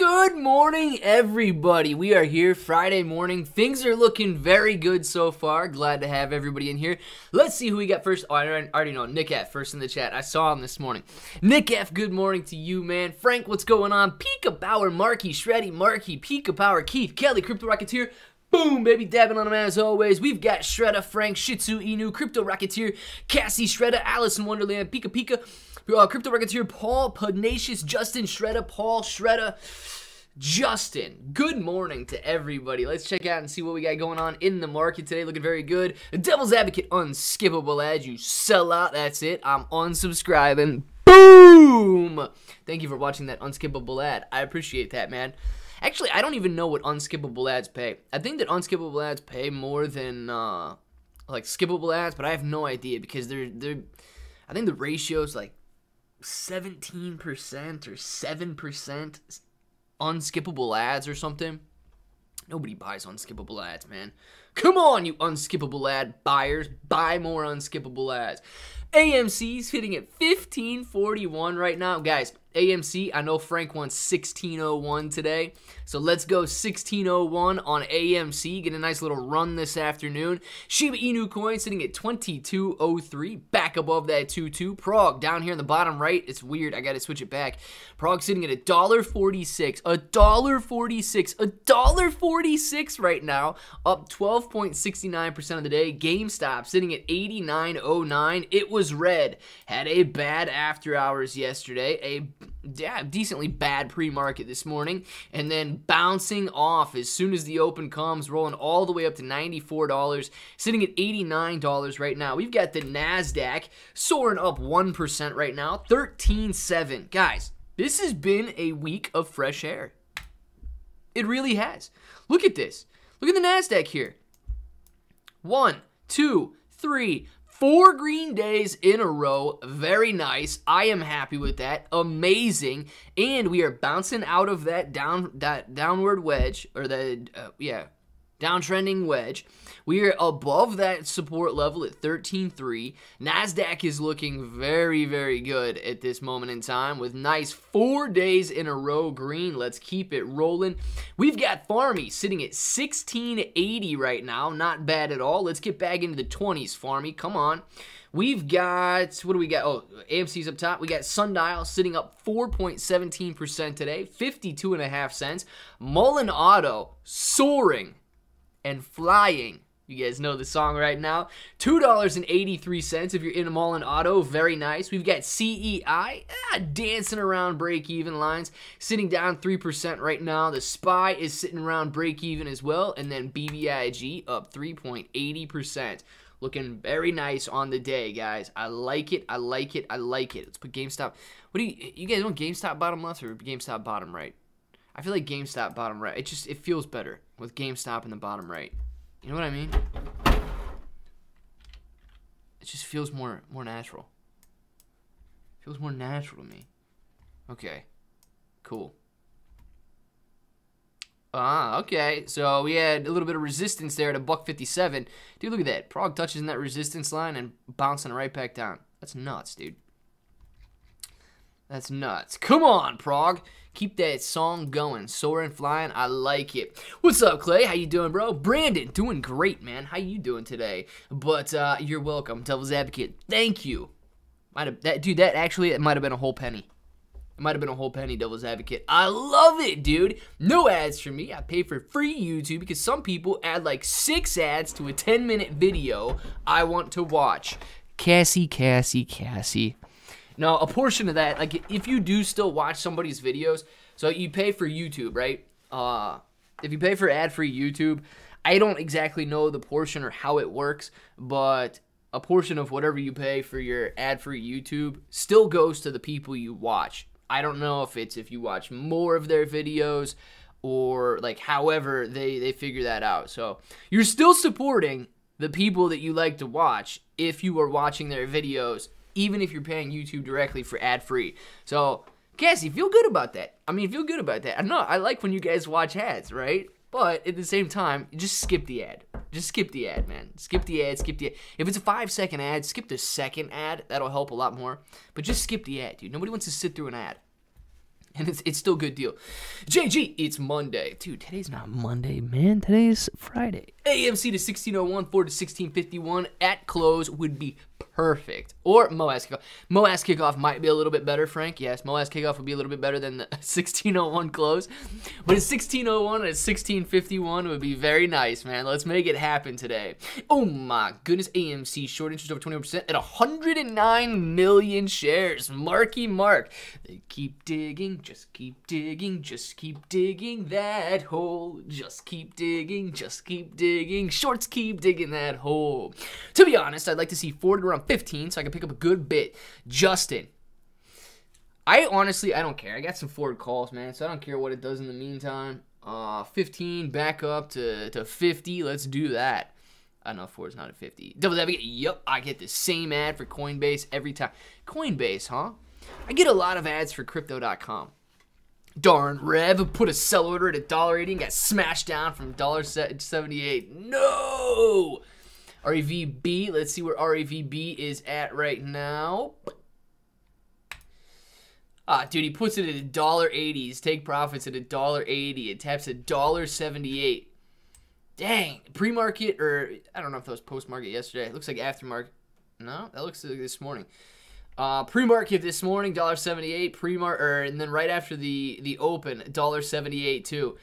Good morning, everybody. We are here Friday morning. Things are looking very good so far. Glad to have everybody in here. Let's see who we got first. Oh, I already know. Nick F. first in the chat. I saw him this morning. Nick F. Good morning to you, man. Frank, what's going on? Pika Power, Marky, Shreddy, Marky, Pika Power, Keith, Kelly, Crypto Rocketeer. Boom, baby, dabbing on them as always. We've got Shredda, Frank, Shitsu, Inu, Crypto Rocketeer, Cassie, Shredda, Alice in Wonderland, Pika Pika, uh, Crypto Rocketeer, Paul, Pugnacious, Justin, Shredda, Paul, Shredda, Justin. Good morning to everybody. Let's check out and see what we got going on in the market today. Looking very good. Devil's Advocate, unskippable ad. You sell out. That's it. I'm unsubscribing. Boom! Thank you for watching that unskippable ad. I appreciate that, man. Actually, I don't even know what unskippable ads pay. I think that unskippable ads pay more than uh, like skippable ads, but I have no idea because they're they're. I think the ratio is like 17% or 7% unskippable ads or something. Nobody buys unskippable ads, man. Come on, you unskippable ad buyers. Buy more unskippable ads. AMC's hitting at 1541 right now. Guys, AMC, I know Frank wants 1601 today. So let's go 1601 on AMC. Get a nice little run this afternoon. Shiba Inu coin sitting at 2203, back above that 22. Prog down here in the bottom right. It's weird. I got to switch it back. Prog sitting at $1.46. $1.46. $1.46 right now. Up 12.69% of the day. GameStop sitting at 8909. It was red. Had a bad after hours yesterday. A yeah, decently bad pre-market this morning. And then bouncing off as soon as the open comes rolling all the way up to $94 sitting at $89 right now. We've got the nasdaq soaring up 1% right now 13.7 guys this has been a week of fresh air. It really has. Look at this. Look at the nasdaq here. One two three Four green days in a row. Very nice. I am happy with that. Amazing. And we are bouncing out of that down that downward wedge or the uh, yeah, downtrending wedge. We are above that support level at 13.3. NASDAQ is looking very, very good at this moment in time with nice four days in a row green. Let's keep it rolling. We've got Farmy sitting at 1680 right now. Not bad at all. Let's get back into the 20s, Farmy. Come on. We've got, what do we got? Oh, AMC's up top. We got Sundial sitting up 4.17% today, 52 and a half cents. Mullen Auto soaring and flying. You guys know the song right now. $2.83 if you're in a Mullen Auto. Very nice. We've got CEI ah, dancing around break even lines, sitting down 3% right now. The SPY is sitting around break even as well. And then BBIG up 3.80%. Looking very nice on the day, guys. I like it. I like it. I like it. Let's put GameStop. What do you you guys want GameStop bottom left or GameStop bottom right? I feel like GameStop bottom right. It just it feels better with GameStop in the bottom right. You know what I mean? It just feels more more natural. Feels more natural to me. Okay. Cool. Ah, okay. So we had a little bit of resistance there at a buck 57. Dude, look at that. Prog touches in that resistance line and bouncing right back down. That's nuts, dude. That's nuts. Come on, Prog. Keep that song going. Soaring, flying. I like it. What's up, Clay? How you doing, bro? Brandon, doing great, man. How you doing today? But uh, you're welcome, Devil's Advocate. Thank you. Might have that dude. That actually it might have been a whole penny. It might have been a whole penny, Devil's Advocate. I love it, dude. No ads for me. I pay for free YouTube because some people add like six ads to a 10 minute video I want to watch. Cassie, Cassie, Cassie. Now, a portion of that, like if you do still watch somebody's videos, so you pay for YouTube, right? Uh, if you pay for ad-free YouTube, I don't exactly know the portion or how it works, but a portion of whatever you pay for your ad-free YouTube still goes to the people you watch. I don't know if it's if you watch more of their videos or like however they they figure that out. So, you're still supporting the people that you like to watch if you are watching their videos even if you're paying YouTube directly for ad free. So, Cassie, feel good about that. I mean, feel good about that. I know I like when you guys watch ads, right? But at the same time, just skip the ad. Just skip the ad, man. Skip the ad, skip the ad. If it's a five second ad, skip the second ad. That'll help a lot more. But just skip the ad, dude. Nobody wants to sit through an ad. and it's, it's still a good deal. JG, it's Monday. Dude, today's not Monday, man. Today's Friday. AMC to 1601, Ford to 1651 at close would be perfect. Or MOASS kickoff. MOASS kickoff might be a little bit better, Frank. Yes, MOASS kickoff would be a little bit better than the 1601 close. But a 1601 and a 1651 would be very nice, man. Let's make it happen today. Oh my goodness, AMC short interest over 21% at 109 million shares. Marky Mark. They keep digging, just keep digging, just keep digging that hole. Just keep digging, just keep digging. Shorts keep digging that hole. To be honest, I'd like to see Ford around 15 so I can pick up a good bit. Justin. I honestly, I don't care. I got some Ford calls, man, so I don't care what it does in the meantime. Uh, 15 back up to, to 50. Let's do that. I know Ford's not at 50. Double that. Yep, I get the same ad for Coinbase every time. Coinbase, huh? I get a lot of ads for Crypto.com. Darn Rev put a sell order at $1.80 and got smashed down from $1.78. No! REVB, let's see where REVB is at right now. Ah, dude, he puts it at a dollar eighties. Take profits at a dollar eighty. It taps a dollar seventy-eight. Dang, pre-market or I don't know if that was post-market yesterday. It looks like aftermarket. No, that looks like this morning. Uh, pre-market this morning, dollar seventy-eight. Pre-market, and then right after the the open, dollar seventy-eight too.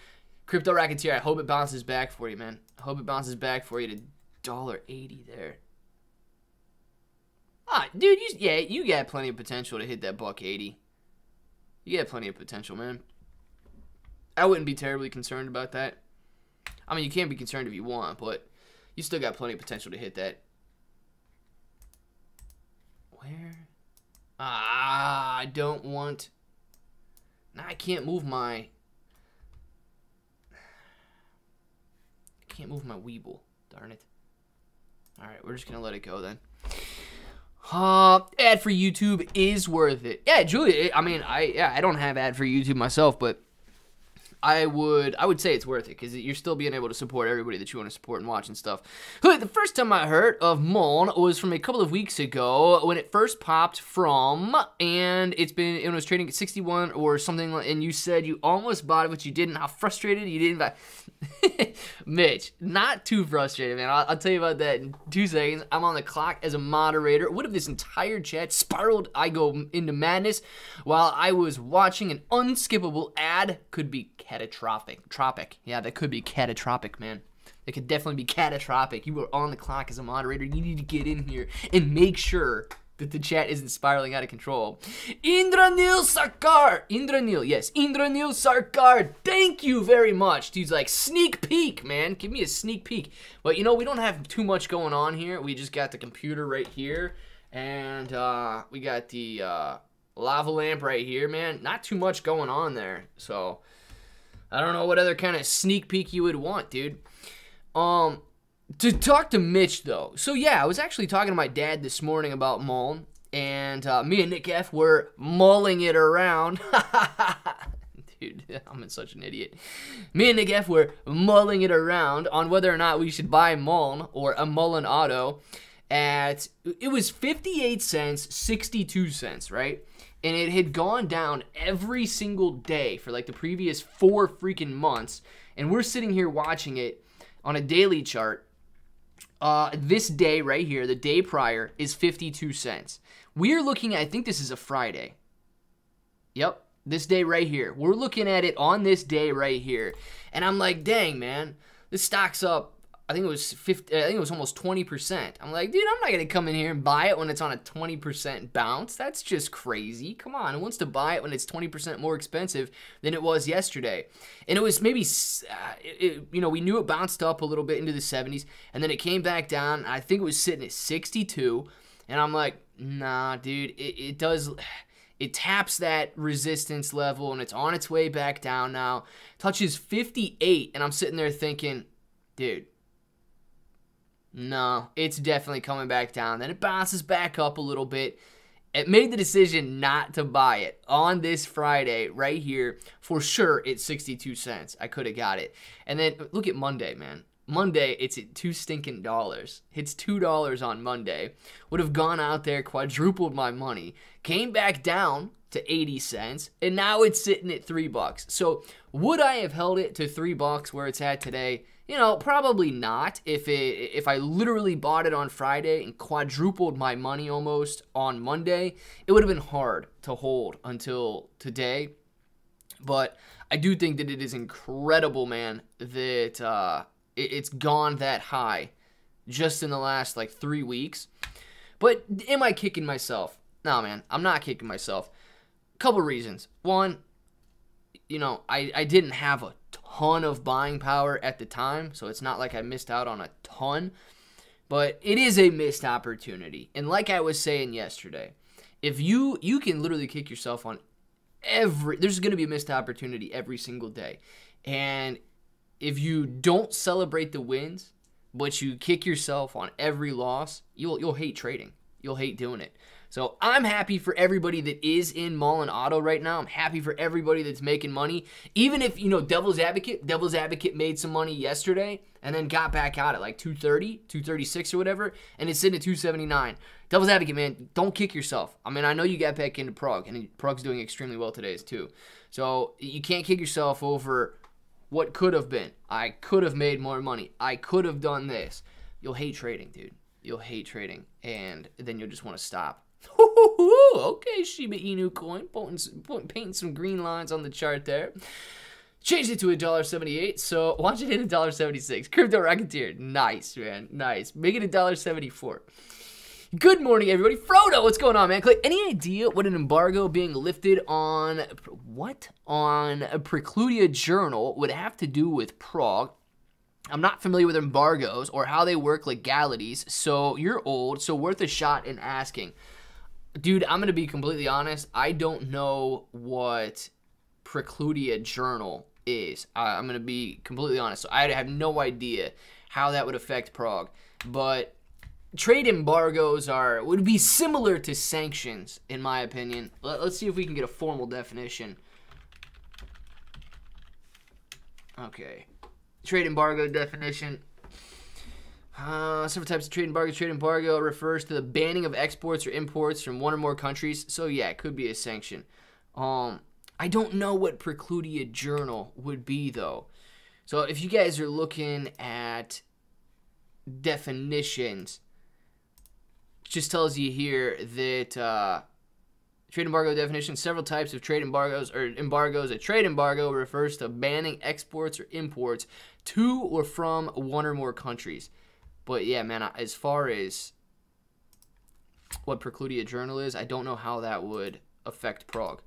Crypto Rocketeer. I hope it bounces back for you, man. I hope it bounces back for you to dollar eighty there. Ah, dude, you yeah, you got plenty of potential to hit that buck eighty. You got plenty of potential, man. I wouldn't be terribly concerned about that. I mean, you can't be concerned if you want, but you still got plenty of potential to hit that. Where? Ah, I don't want. Now I can't move my. I can't move my Webull. Darn it. All right, we're just gonna let it go then. Uh, ad for YouTube is worth it. Yeah, Julia. I mean, I yeah, I don't have ad for YouTube myself, but I would I would say it's worth it because you're still being able to support everybody that you want to support and watch and stuff. The first time I heard of Mon was from a couple of weeks ago when it first popped from, and it's been it was trading at 61 or something, and you said you almost bought it, but you didn't. How frustrated you didn't buy. Mitch, not too frustrated, man. I'll, I'll, tell you about that in two seconds. I'm on the clock as a moderator. What if this entire chat spiraled? I go into madness while I was watching an unskippable ad. Could be catastrophic. Tropic. Yeah, that could be catastrophic, man. It could definitely be catastrophic. You were on the clock as a moderator. You need to get in here and make sure that the chat isn't spiraling out of control. Indranil Sarkar! Indranil, yes, Indranil Sarkar, thank you very much. Dude's like, sneak peek, man. Give me a sneak peek. But you know, we don't have too much going on here. We just got the computer right here. And uh, we got the uh, lava lamp right here, man. Not too much going on there. So, I don't know what other kind of sneak peek you would want, dude. Um, to talk to Mitch though. So yeah, I was actually talking to my dad this morning about Mullen, and uh, me and Nick F were mulling it around. Dude, I'm such an idiot. Me and Nick F were mulling it around on whether or not we should buy Mullen or a Mullen Auto. At it was 58 cents, 62 cents, right? And it had gone down every single day for like the previous four freaking months. And we're sitting here watching it on a daily chart uh, this day right here, the day prior, is 52 cents. We're looking at, I think this is a Friday. Yep, this day right here. We're looking at it on this day right here. And I'm like, dang, man, this stock's up I think it was 50, I think it was almost 20%. I'm like, dude, I'm not going to come in here and buy it when it's on a 20% bounce. That's just crazy. Come on. Who wants to buy it when it's 20% more expensive than it was yesterday? And it was maybe, uh, it, you know, we knew it bounced up a little bit into the 70s, and then it came back down. I think it was sitting at 62. And I'm like, nah, dude, it, it does it taps that resistance level and it's on its way back down now. Touches 58, and I'm sitting there thinking, dude, no, it's definitely coming back down. Then it bounces back up a little bit. It made the decision not to buy it on this Friday right here for sure it's 62 cents. I could have got it. And then look at Monday, man. Monday, it's at two stinking dollars. Hits two dollars on Monday. Would have gone out there, quadrupled my money. Came back down to 80 cents and now it's sitting at 3 bucks. So, would I have held it to 3 bucks where it's at today? You know, probably not. If it if I literally bought it on Friday and quadrupled my money almost on Monday, it would have been hard to hold until today. But I do think that it is incredible, man, that uh, it, it's gone that high just in the last like three weeks. But am I kicking myself? No, man, I'm not kicking myself. A couple reasons. One, you know, I, I didn't have a ton of buying power at the time, so it's not like I missed out on a ton. But it is a missed opportunity. And like I was saying yesterday, if you you can literally kick yourself on every there's going to be a missed opportunity every single day. And if you don't celebrate the wins, but you kick yourself on every loss, you'll you'll hate trading. You'll hate doing it. So I'm happy for everybody that is in Mullen Auto right now. I'm happy for everybody that's making money. Even if, you know, Devil's Advocate, Devil's Advocate made some money yesterday and then got back out at like 230, 236 or whatever, and it's sitting at 279. Devil's Advocate, man, don't kick yourself. I mean, I know you got back into Prog, and Prog's doing extremely well today too. So you can't kick yourself over what could have been. I could have made more money. I could have done this. You'll hate trading, dude. You'll hate trading, and then you'll just want to stop. Okay, Shiba Inu coin, painting, some green lines on the chart there. Changed it to a dollar seventy-eight, so watch it hit a dollar seventy-six. Crypto Rocketeer, nice man, nice. Make it a dollar seventy-four. Good morning, everybody. Frodo, what's going on, man? Clay, any idea what an embargo being lifted on what on a Precludia journal would have to do with Prog? I'm not familiar with embargoes or how they work legalities, so you're old, so worth a shot in asking. Dude, I'm going to be completely honest. I don't know what Precludia Journal is. I, am going to be completely honest. So I have no idea how that would affect Prog. But trade embargoes are would be similar to sanctions, in my opinion. Let, us see if we can get a formal definition. Okay. Trade embargo definition. Uh, several types of trade embargo. Trade embargo refers to the banning of exports or imports from one or more countries. So yeah, it could be a sanction. Um, I don't know what Precludia Journal would be though. So if you guys are looking at definitions, it just tells you here that uh, trade embargo definition: several types of trade embargoes or embargoes. A trade embargo refers to banning exports or imports to or from one or more countries. But yeah, man, as far as what Precludia Journal is, I don't know how that would affect Prog.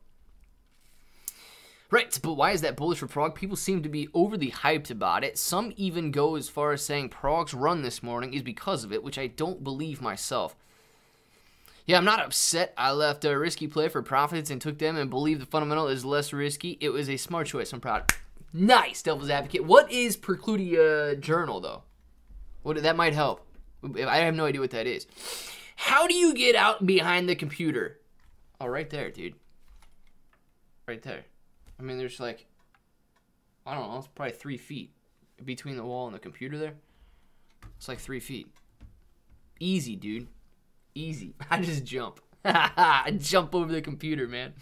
Right, but why is that bullish for Prog? People seem to be overly hyped about it. Some even go as far as saying Prog's run this morning is because of it, which I don't believe myself. Yeah, I'm not upset. I left a risky play for profits and took them and believe the fundamental is less risky. It was a smart choice. I'm proud. Nice, Devil's Advocate. What is Precludia Journal, though? What that might help. I have no idea what that is. How do you get out behind the computer? Oh, right there, dude. Right there. I mean, there's like, I don't know, it's probably three feet between the wall and the computer there. It's like three feet. Easy, dude. Easy. I just jump. Jump over the computer, man.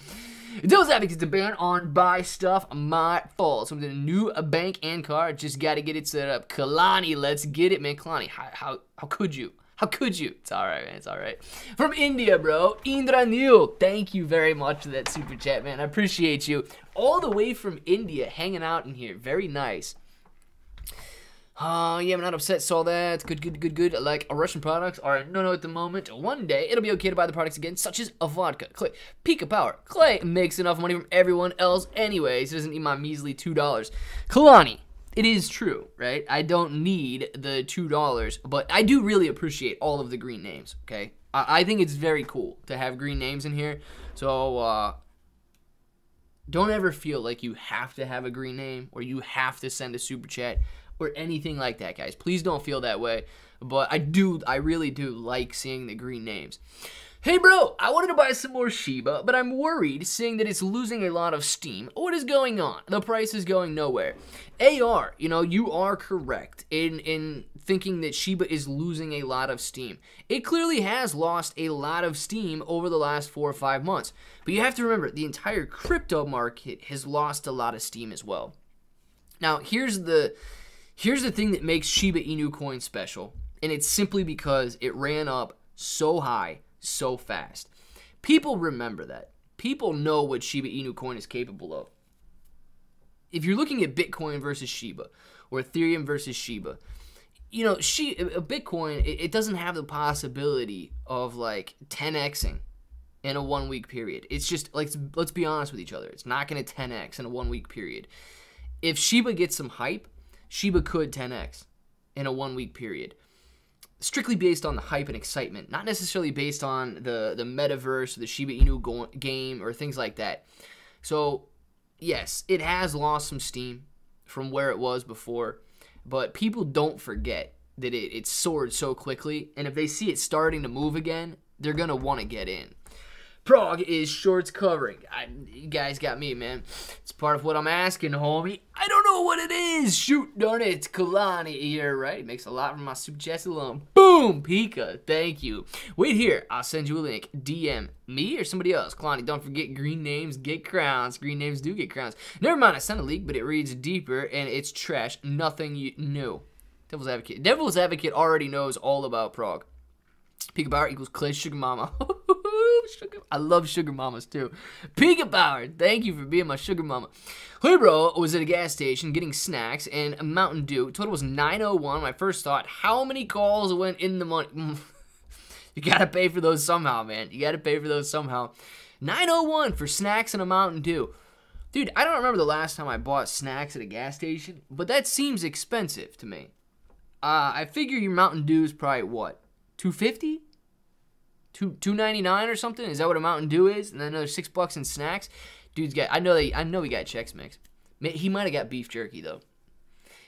Devil's Advocate's a ban on buy stuff my fault. So I'm a new bank and card. Just got to get it set up. Kalani, let's get it, man. Kalani, how, how, how could you? How could you? It's all right, man. It's all right. From India, bro. Indranil. Thank you very much for that super chat, man. I appreciate you. All the way from India, hanging out in here. Very nice. Oh, yeah, I'm not upset. Saw that. Good, good, good, good. Like, Russian products are no no at the moment. One day, it'll be okay to buy the products again, such as a vodka. Clay, Pika Power. Clay makes enough money from everyone else anyways. He doesn't need my measly $2. Kalani. It is true, right? I don't need the $2, but I do really appreciate all of the green names, okay? I, I think it's very cool to have green names in here. So, uh, don't ever feel like you have to have a green name or you have to send a super chat or anything like that, guys. Please don't feel that way. But I do, I really do like seeing the green names. Hey bro, I wanted to buy some more Shiba, but I'm worried seeing that it's losing a lot of steam. What is going on? The price is going nowhere. AR, you know, you are correct in in thinking that Shiba is losing a lot of steam. It clearly has lost a lot of steam over the last 4 or 5 months. But you have to remember, the entire crypto market has lost a lot of steam as well. Now, here's the here's the thing that makes Shiba Inu coin special, and it's simply because it ran up so high so fast. People remember that. People know what Shiba Inu coin is capable of. If you're looking at Bitcoin versus Shiba or Ethereum versus Shiba, you know, she, a Bitcoin, it, it doesn't have the possibility of like 10xing in a one week period. It's just like, let's be honest with each other. It's not going to 10x in a one week period. If Shiba gets some hype, Shiba could 10x in a one week period strictly based on the hype and excitement, not necessarily based on the the metaverse, the Shiba Inu go- game, or things like that. So, yes, it has lost some steam from where it was before, but people don't forget that it, it soared so quickly, and if they see it starting to move again, they're gonna want to get in. Prog is shorts covering. I, you guys got me, man. It's part of what I'm asking, homie. I don't know what it is. Shoot, darn it. It's Kalani here, right? Makes a lot from my super chest alone. Boom, Pika. Thank you. Wait here. I'll send you a link. DM me or somebody else. Kalani, don't forget green names get crowns. Green names do get crowns. Never mind, I sent a leak, but it reads deeper and it's trash. Nothing you knew. Devil's Advocate. Devil's Advocate already knows all about Prog. Pika Power equals Clay Sugar Mama. sugar. I love sugar mamas too. Pika Power, thank you for being my sugar mama. Hey bro, was at a gas station getting snacks and a Mountain Dew. Total was 901. My first thought, how many calls went in the money? you gotta pay for those somehow, man. You gotta pay for those somehow. 901 for snacks and a Mountain Dew. Dude, I don't remember the last time I bought snacks at a gas station, but that seems expensive to me. Uh, I figure your Mountain Dew is probably what, 250? Two two ninety nine or something. Is that what a Mountain Dew is? And then another six bucks in snacks. Dude's got. I know they. I know he got Chex Mix. He might have got beef jerky though.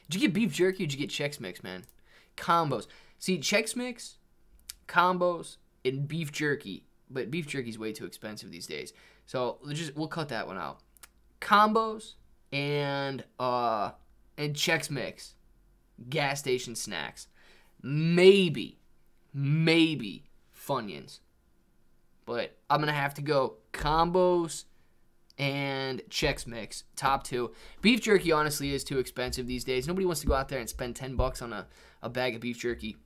Did you get beef jerky? or Did you get Chex Mix, man? Combos. See, Chex Mix, combos, and beef jerky. But beef jerky's way too expensive these days. So we'll just we'll cut that one out. Combos and uh and Chex Mix, gas station snacks. Maybe, maybe Funyuns. But I'm going to have to go combos and Chex Mix, top two. Beef jerky honestly is too expensive these days. Nobody wants to go out there and spend 10 bucks on a, a bag of beef jerky.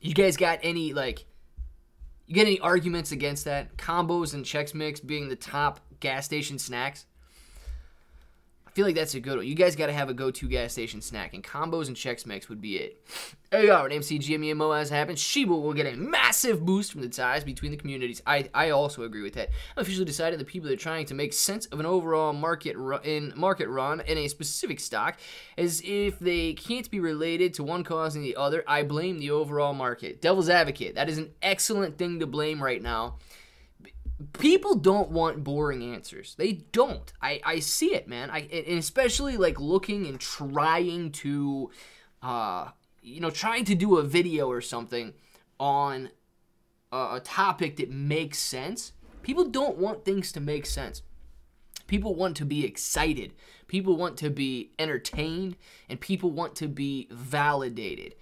You guys got any, like, you get any arguments against that? Combos and Chex Mix being the top gas station snacks? I feel like that's a good one. You guys got to have a go-to gas station snack, and combos and Chex Mix would be it. There you go. AMC GME and MOASS happens. Shiba will get a massive boost from the ties between the communities. I, I also agree with that. I've officially decided the people that are trying to make sense of an overall market run, in market run in a specific stock, as if they can't be related to one causing the other, I blame the overall market. Devil's advocate. That is an excellent thing to blame right now people don't want boring answers. They don't. I, I see it, man. I especially like looking and trying to, uh, you know, trying to do a video or something on a, a topic that makes sense. People don't want things to make sense. People want to be excited. People want to be entertained, and people want to be validated.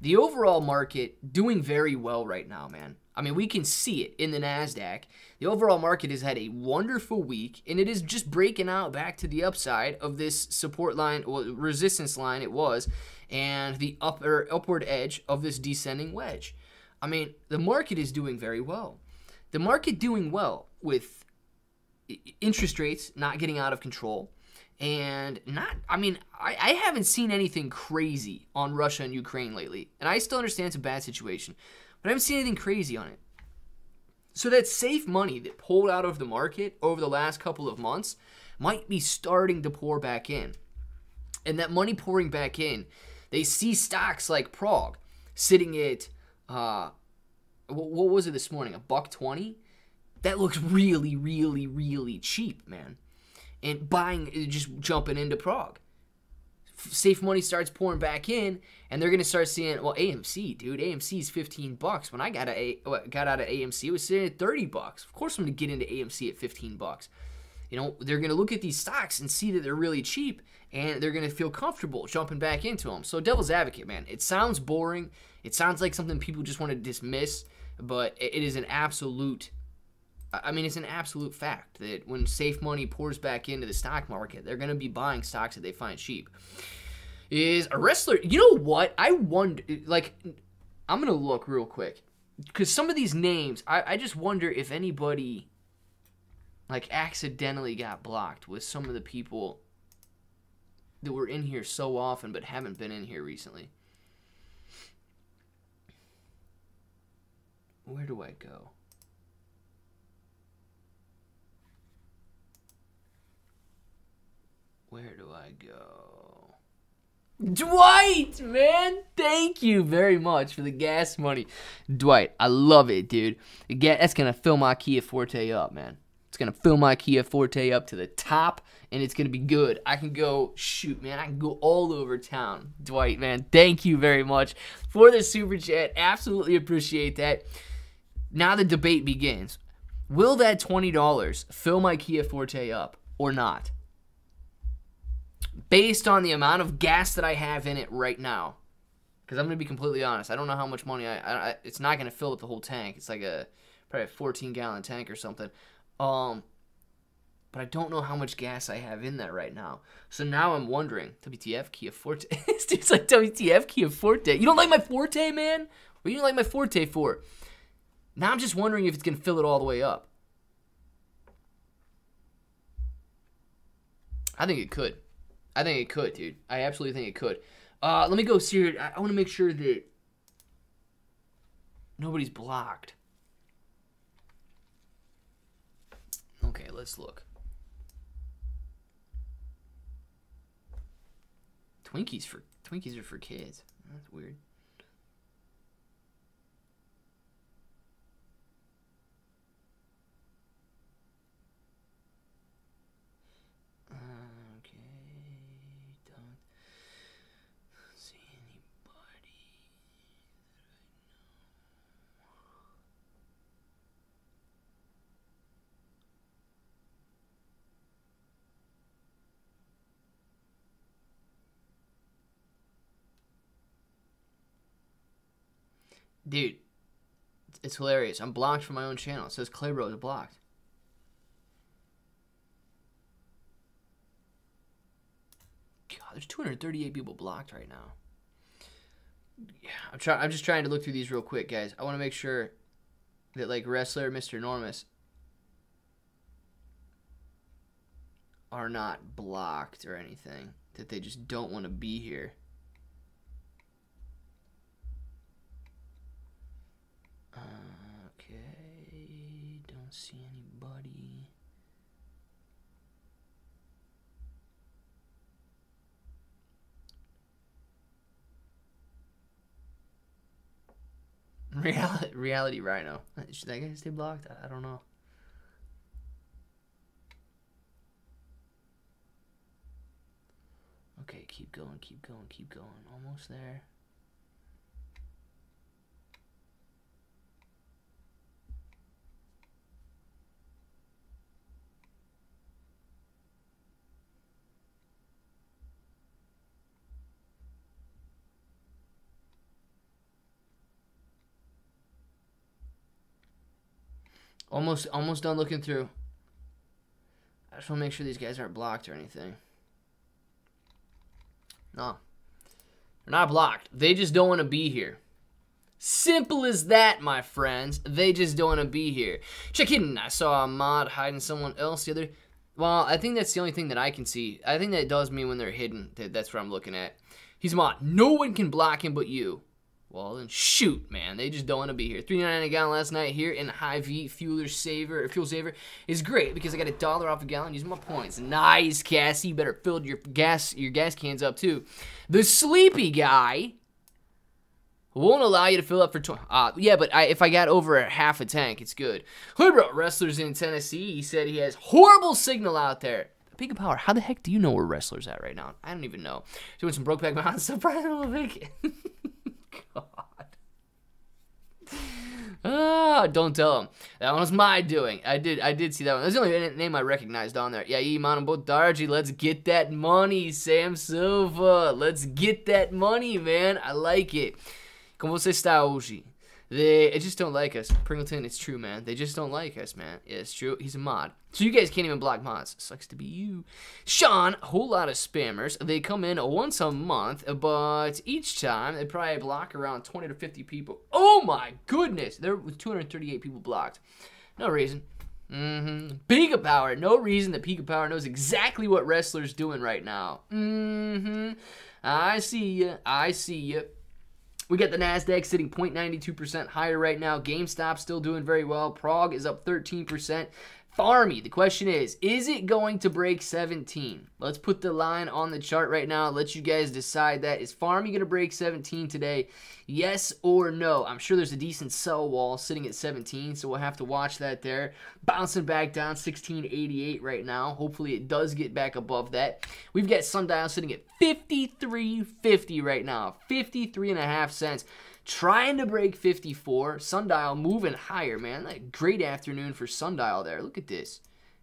The overall market doing very well right now, man. I mean, we can see it in the NASDAQ. The overall market has had a wonderful week, and it is just breaking out back to the upside of this support line, well, resistance line it was, and the upper upward edge of this descending wedge. I mean, the market is doing very well. The market doing well with interest rates not getting out of control and not i mean I, I haven't seen anything crazy on russia and ukraine lately and i still understand it's a bad situation but I haven't seen anything crazy on it. So that safe money that pulled out of the market over the last couple of months might be starting to pour back in. And that money pouring back in, they see stocks like Prog sitting at uh what was it this morning? A buck 20? That looks really really really cheap, man. And buying just jumping into Prog. Safe money starts pouring back in, and they're gonna start seeing, well, AMC, dude, AMC is 15 bucks. When I got a got out of AMC, it was sitting at 30 bucks. Of course, I'm gonna get into AMC at 15 bucks. You know, they're gonna look at these stocks and see that they're really cheap, and they're gonna feel comfortable jumping back into them. So, devil's advocate, man, it sounds boring. It sounds like something people just want to dismiss, but it is an absolute I mean, it's an absolute fact that when safe money pours back into the stock market, they're going to be buying stocks that they find cheap. Is a wrestler, you know what? I wonder, like, I'm going to look real quick. Because some of these names, I, I just wonder if anybody, like, accidentally got blocked with some of the people that were in here so often but haven't been in here recently. Where do I go? Where do I go? Dwight, man, thank you very much for the gas money. Dwight, I love it, dude. Again, that's gonna fill my Kia Forte up, man. It's gonna fill my Kia Forte up to the top, and it's gonna be good. I can go shoot, man. I can go all over town. Dwight, man, thank you very much for the super chat. Absolutely appreciate that. Now the debate begins. Will that twenty dollars fill my Kia Forte up or not? Based on the amount of gas that I have in it right now. Because I'm going to be completely honest. I don't know how much money I, I It's not going to fill up the whole tank. It's like a probably a 14 gallon tank or something. Um, but I don't know how much gas I have in that right now. So now I'm wondering, WTF Kia Forte? this dude's like WTF Kia Forte. You don't like my Forte, man? What do you like my Forte for? Now I'm just wondering if it's going to fill it all the way up. I think it could. I think it could, dude. I absolutely think it could. Uh, let me go see. I, I want to make sure that nobody's blocked. Okay, let's look. Twinkies for Twinkies are for kids. That's weird. Dude, it's hilarious. I'm blocked from my own channel. It says Claybro is blocked. God, there's 238 people blocked right now. Yeah, I'm trying. I'm just trying to look through these real quick, guys. I want to make sure that like wrestler Mr. Enormous are not blocked or anything. That they just don't want to be here. Okay, don't see anybody. Reality, reality Rhino. Should that guy stay blocked? I don't know. Okay, keep going, keep going, keep going. Almost there. Almost, almost done looking through. I just want to make sure these guys aren't blocked or anything. No. They're not blocked. They just don't want to be here. Simple as that, my friends. They just don't want to be here. Check in. I saw a mod hiding someone else the other... Well, I think that's the only thing that I can see. I think that does mean when they're hidden. That's what I'm looking at. He's mod. No one can block him but you. Well, then shoot, man. They just don't want to be here. 3.99 a gallon last night here in Hy-Vee Fueler Saver, Fuel Saver is great because I got a dollar off a gallon using my points. Nice, Cassie. You better fill your gas your gas cans up too. The sleepy guy won't allow you to fill up for 20. Uh, yeah, but I, if I got over half a tank, it's good. Who Hood Wrestlers in Tennessee. He said he has horrible signal out there. Pika Power, how the heck do you know where wrestlers at right now? I don't even know. Doing some Brokeback Mountain stuff, Brian Olympic. Ah, don't tell him. That one was my doing. I did I did see that one. That's the only name I recognized on there. Yeah, Iman Bodarji. Let's get that money, Sam Silva. Let's get that money, man. I like it. Como você está hoje? They just don't like us. Pringleton, it's true, man. They just don't like us, man. Yeah, it's true. He's a mod. So you guys can't even block mods. Sucks to be you. Sean, a whole lot of spammers. They come in once a month, but each time they probably block around 20 to 50 people. Oh my goodness. There were 238 people blocked. No reason. Mm-hmm. Pika Power. No reason that Pika Power knows exactly what wrestler's doing right now. Mm-hmm. I see you. I see you. We got the NASDAQ sitting 0.92% higher right now. GameStop still doing very well. Prog is up 13%. Farmy, the question is, is it going to break 17? Let's put the line on the chart right now. Let you guys decide that. Is Farmy going to break 17 today? Yes or no? I'm sure there's a decent sell wall sitting at 17, so we'll have to watch that there. Bouncing back down 1688 right now. Hopefully it does get back above that. We've got Sundial sitting at 53.50 right now. 53 and a half cents trying to break 54. Sundial moving higher, man. Like, great afternoon for Sundial there. Look at this.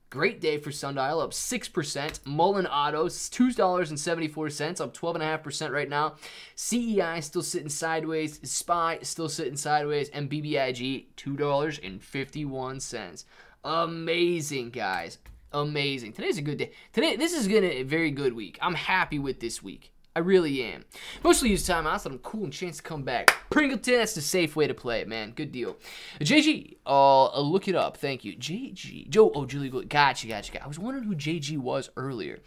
Great day for Sundial, up 6%. Mullen Autos, $2.74, up 12.5% right now. CEI still sitting sideways. SPY still sitting sideways. And BBIG, $2.51. Amazing, guys. Amazing. Today's a good day. Today, this is gonna a very good week. I'm happy with this week. I really am. Mostly use timeouts, let them cool and chance to come back. Pringleton, that's the safe way to play it, man. Good deal. JG, uh, look it up. Thank you. JG. Joe, oh, Julie, gotcha, gotcha, gotcha. I was wondering who JG was earlier.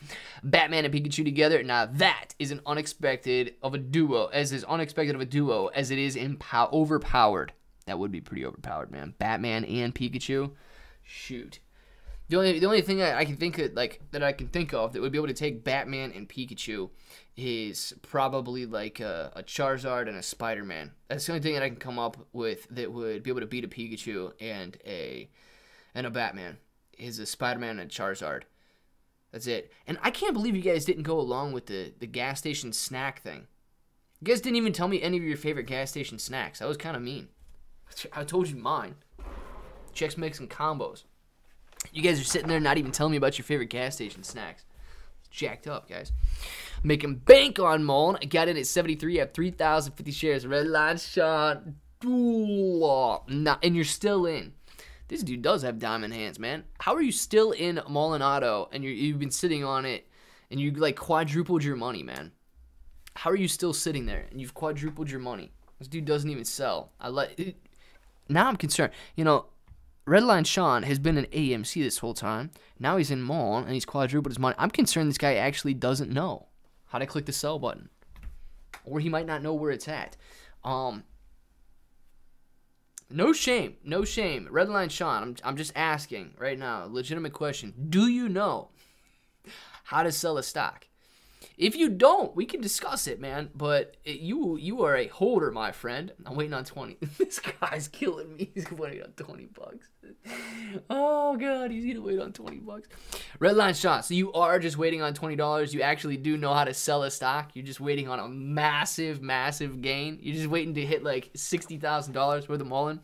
Batman and Pikachu together. Now, that is an unexpected of a duo, as is unexpected of a duo as it is impo- overpowered. That would be pretty overpowered, man. Batman and Pikachu. Shoot. The only the only thing I, I can think of, like that I can think of that would be able to take Batman and Pikachu is probably like a, a Charizard and a Spider Man. That's the only thing that I can come up with that would be able to beat a Pikachu and a and a Batman. Is a Spider Man and a Charizard. That's it. And I can't believe you guys didn't go along with the the gas station snack thing. You guys didn't even tell me any of your favorite gas station snacks. That was kind of mean. I told you mine. Chex Mix and combos. You guys are sitting there not even telling me about your favorite gas station snacks. It's jacked up, guys. Making bank on Mullen. I got in at 73. I have 3,050 shares. Red line shot. Nah, and you're still in. This dude does have diamond hands, man. How are you still in Mullen Auto and you have been sitting on it and you like quadrupled your money, man? How are you still sitting there and you've quadrupled your money? This dude doesn't even sell. I let. Now I'm concerned. You know, Redline Sean has been in AMC this whole time. Now he's in Mall and he's quadrupled his money. I'm concerned this guy actually doesn't know how to click the sell button, or he might not know where it's at. Um, no shame, no shame. Redline Sean, I'm, I'm just asking right now, legitimate question. Do you know how to sell a stock? If you don't, we can discuss it, man. But it, you you are a holder, my friend. I'm waiting on 20. this guy's killing me. He's waiting on 20 bucks. Oh god, he's gonna wait on 20 bucks. Red line shot. So you are just waiting on $20. You actually do know how to sell a stock. You're just waiting on a massive, massive gain. You're just waiting to hit like $60,000 worth of Mullen.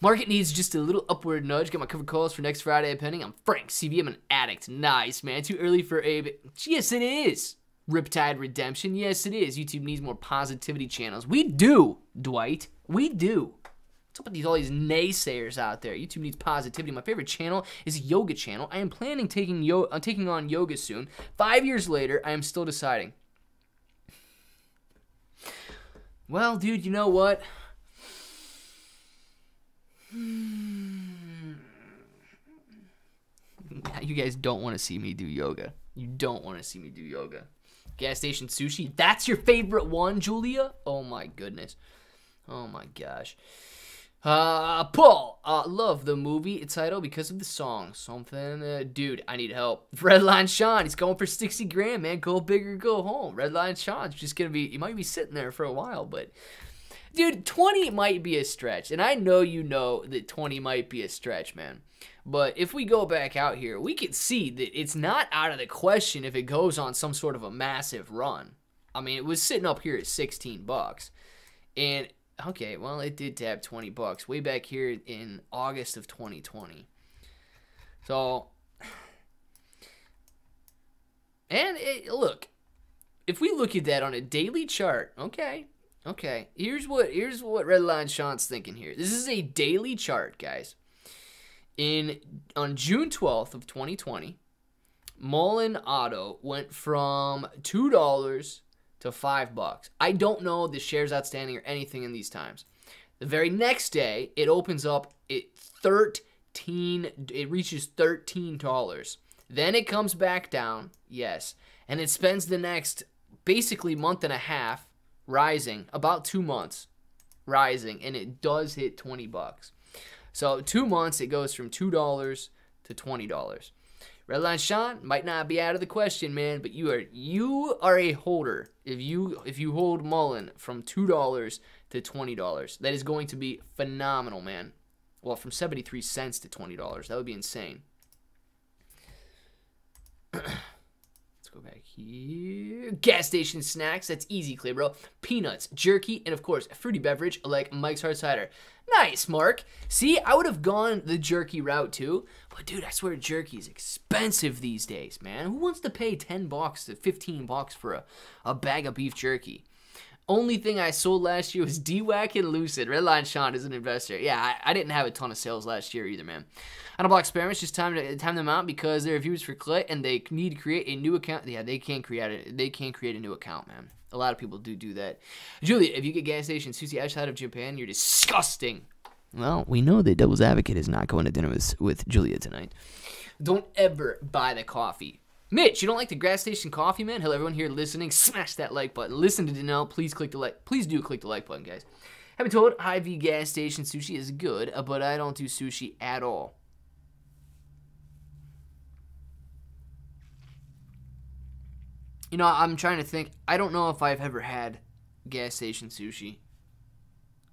Market needs just a little upward nudge. Got my covered calls for next Friday pending. I'm Frank CV. I'm an addict. Nice, man. Too early for a. Yes, it is. Riptide Redemption. Yes, it is. YouTube needs more positivity channels. We do, Dwight. We do. What's up with these all these naysayers out there? YouTube needs positivity. My favorite channel is a yoga channel. I am planning taking yo- uh, taking on yoga soon. Five years later, I am still deciding. Well, dude, you know what? You guys don't want to see me do yoga. You don't want to see me do yoga. Gas station sushi. That's your favorite one, Julia? Oh my goodness. Oh my gosh. Uh, Paul, uh, love the movie title because of the song. Something, uh, dude, I need help. Redline Sean, he's going for 60 grand, man. Go big or go home. Redline Sean's just gonna be, he might be sitting there for a while, but Dude, 20 might be a stretch. And I know you know that 20 might be a stretch, man. But if we go back out here, we can see that it's not out of the question if it goes on some sort of a massive run. I mean, it was sitting up here at 16 bucks. And okay, well, it did tap 20 bucks way back here in August of 2020. So and it, look, if we look at that on a daily chart, okay, okay. Here's what here's what Redline Sean's thinking here. This is a daily chart, guys. In on June 12th of 2020, Mullen Auto went from two dollars to five bucks. I don't know the shares outstanding or anything in these times. The very next day, it opens up at 13 it reaches $13. Then it comes back down, yes, and it spends the next basically month and a half rising, about 2 months rising, and it does hit 20 bucks. So, 2 months it goes from $2 to $20. Redline Sean might not be out of the question, man, but you are you are a holder. If you if you hold Mullen from two dollars to twenty dollars, that is going to be phenomenal, man. Well, from seventy three cents to twenty dollars, that would be insane. Go back here. Gas station snacks. That's easy, Clay, bro. Peanuts, jerky, and of course, a fruity beverage like Mike's Hard Cider. Nice, Mark. See, I would have gone the jerky route too. But dude, I swear jerky is expensive these days, man. Who wants to pay 10 bucks to 15 bucks for a, a bag of beef jerky? Only thing I sold last year was DWAC and Lucid. Redline Sean is an investor. Yeah, I, I, didn't have a ton of sales last year either, man. On a block experiments, just time to time them out because they're viewers for Clit and they need to create a new account. Yeah, they can't create it. They can't create a new account, man. A lot of people do do that. Julia, if you get gas station sushi outside of Japan, you're disgusting. Well, we know that Devil's Advocate is not going to dinner with, with Julia tonight. Don't ever buy the coffee Mitch, you don't like the gas station coffee, man? Hello, everyone here listening. Smash that like button. Listen to Danelle. Please click the like. Please do click the like button, guys. I've been told Hy-Vee gas station sushi is good, uh, but I don't do sushi at all. You know, I'm trying to think. I don't know if I've ever had gas station sushi.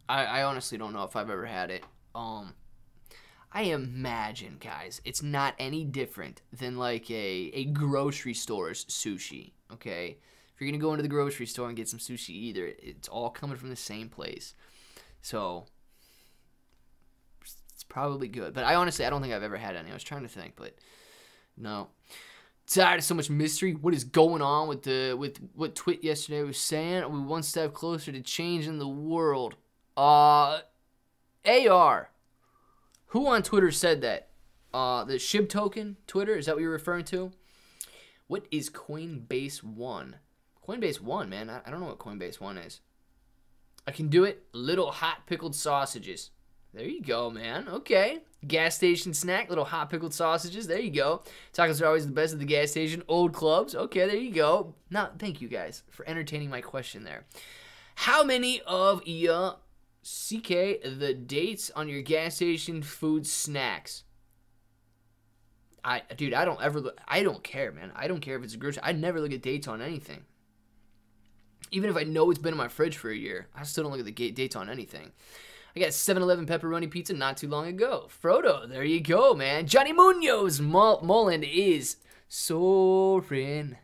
I, I honestly don't know if I've ever had it. Um, I imagine, guys, it's not any different than like a, a grocery store's sushi, okay? If you're gonna go into the grocery store and get some sushi either, it's all coming from the same place. So it's probably good. But I honestly I don't think I've ever had any. I was trying to think, but no. Tired of so much mystery. What is going on with the with what Twit yesterday was saying? Are we one step closer to changing the world? Uh AR who on Twitter said that? Uh, the SHIB token, Twitter, is that what you're referring to? What is Coinbase One? Coinbase One, man. I, I don't know what Coinbase One is. I can do it. Little hot pickled sausages. There you go, man. Okay. Gas station snack, little hot pickled sausages. There you go. Tacos are always the best at the gas station. Old clubs. Okay, there you go. Now, thank you guys for entertaining my question there. How many of you CK, the dates on your gas station food snacks. I, dude, I don't ever look. I don't care, man. I don't care if it's a grocery. I never look at dates on anything. Even if I know it's been in my fridge for a year, I still don't look at the dates on anything. I got 7-Eleven pepperoni pizza not too long ago. Frodo, there you go, man. Johnny Munoz Mullen is soaring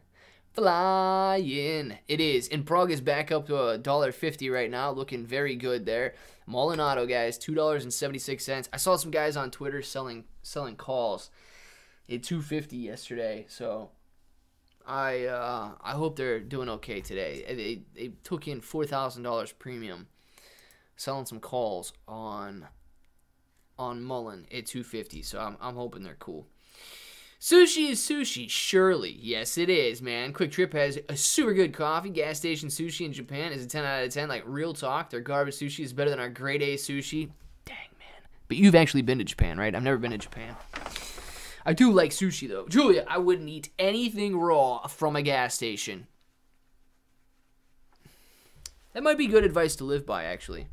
flying. It is. And Prog is back up to a dollar fifty right now, looking very good there. Mullen Auto guys, two dollars and seventy six cents. I saw some guys on Twitter selling selling calls at two fifty yesterday. So I uh, I hope they're doing okay today. They they took in four thousand dollars premium, selling some calls on on Mullen at two fifty. So I'm I'm hoping they're cool. Sushi is sushi, surely. Yes, it is, man. QuikTrip has a super good coffee. Gas station sushi in Japan is a 10 out of 10. Like, real talk, their garbage sushi is better than our grade A sushi. Dang, man. But you've actually been to Japan, right? I've never been to Japan. I do like sushi, though. Julia, I wouldn't eat anything raw from a gas station. That might be good advice to live by, actually.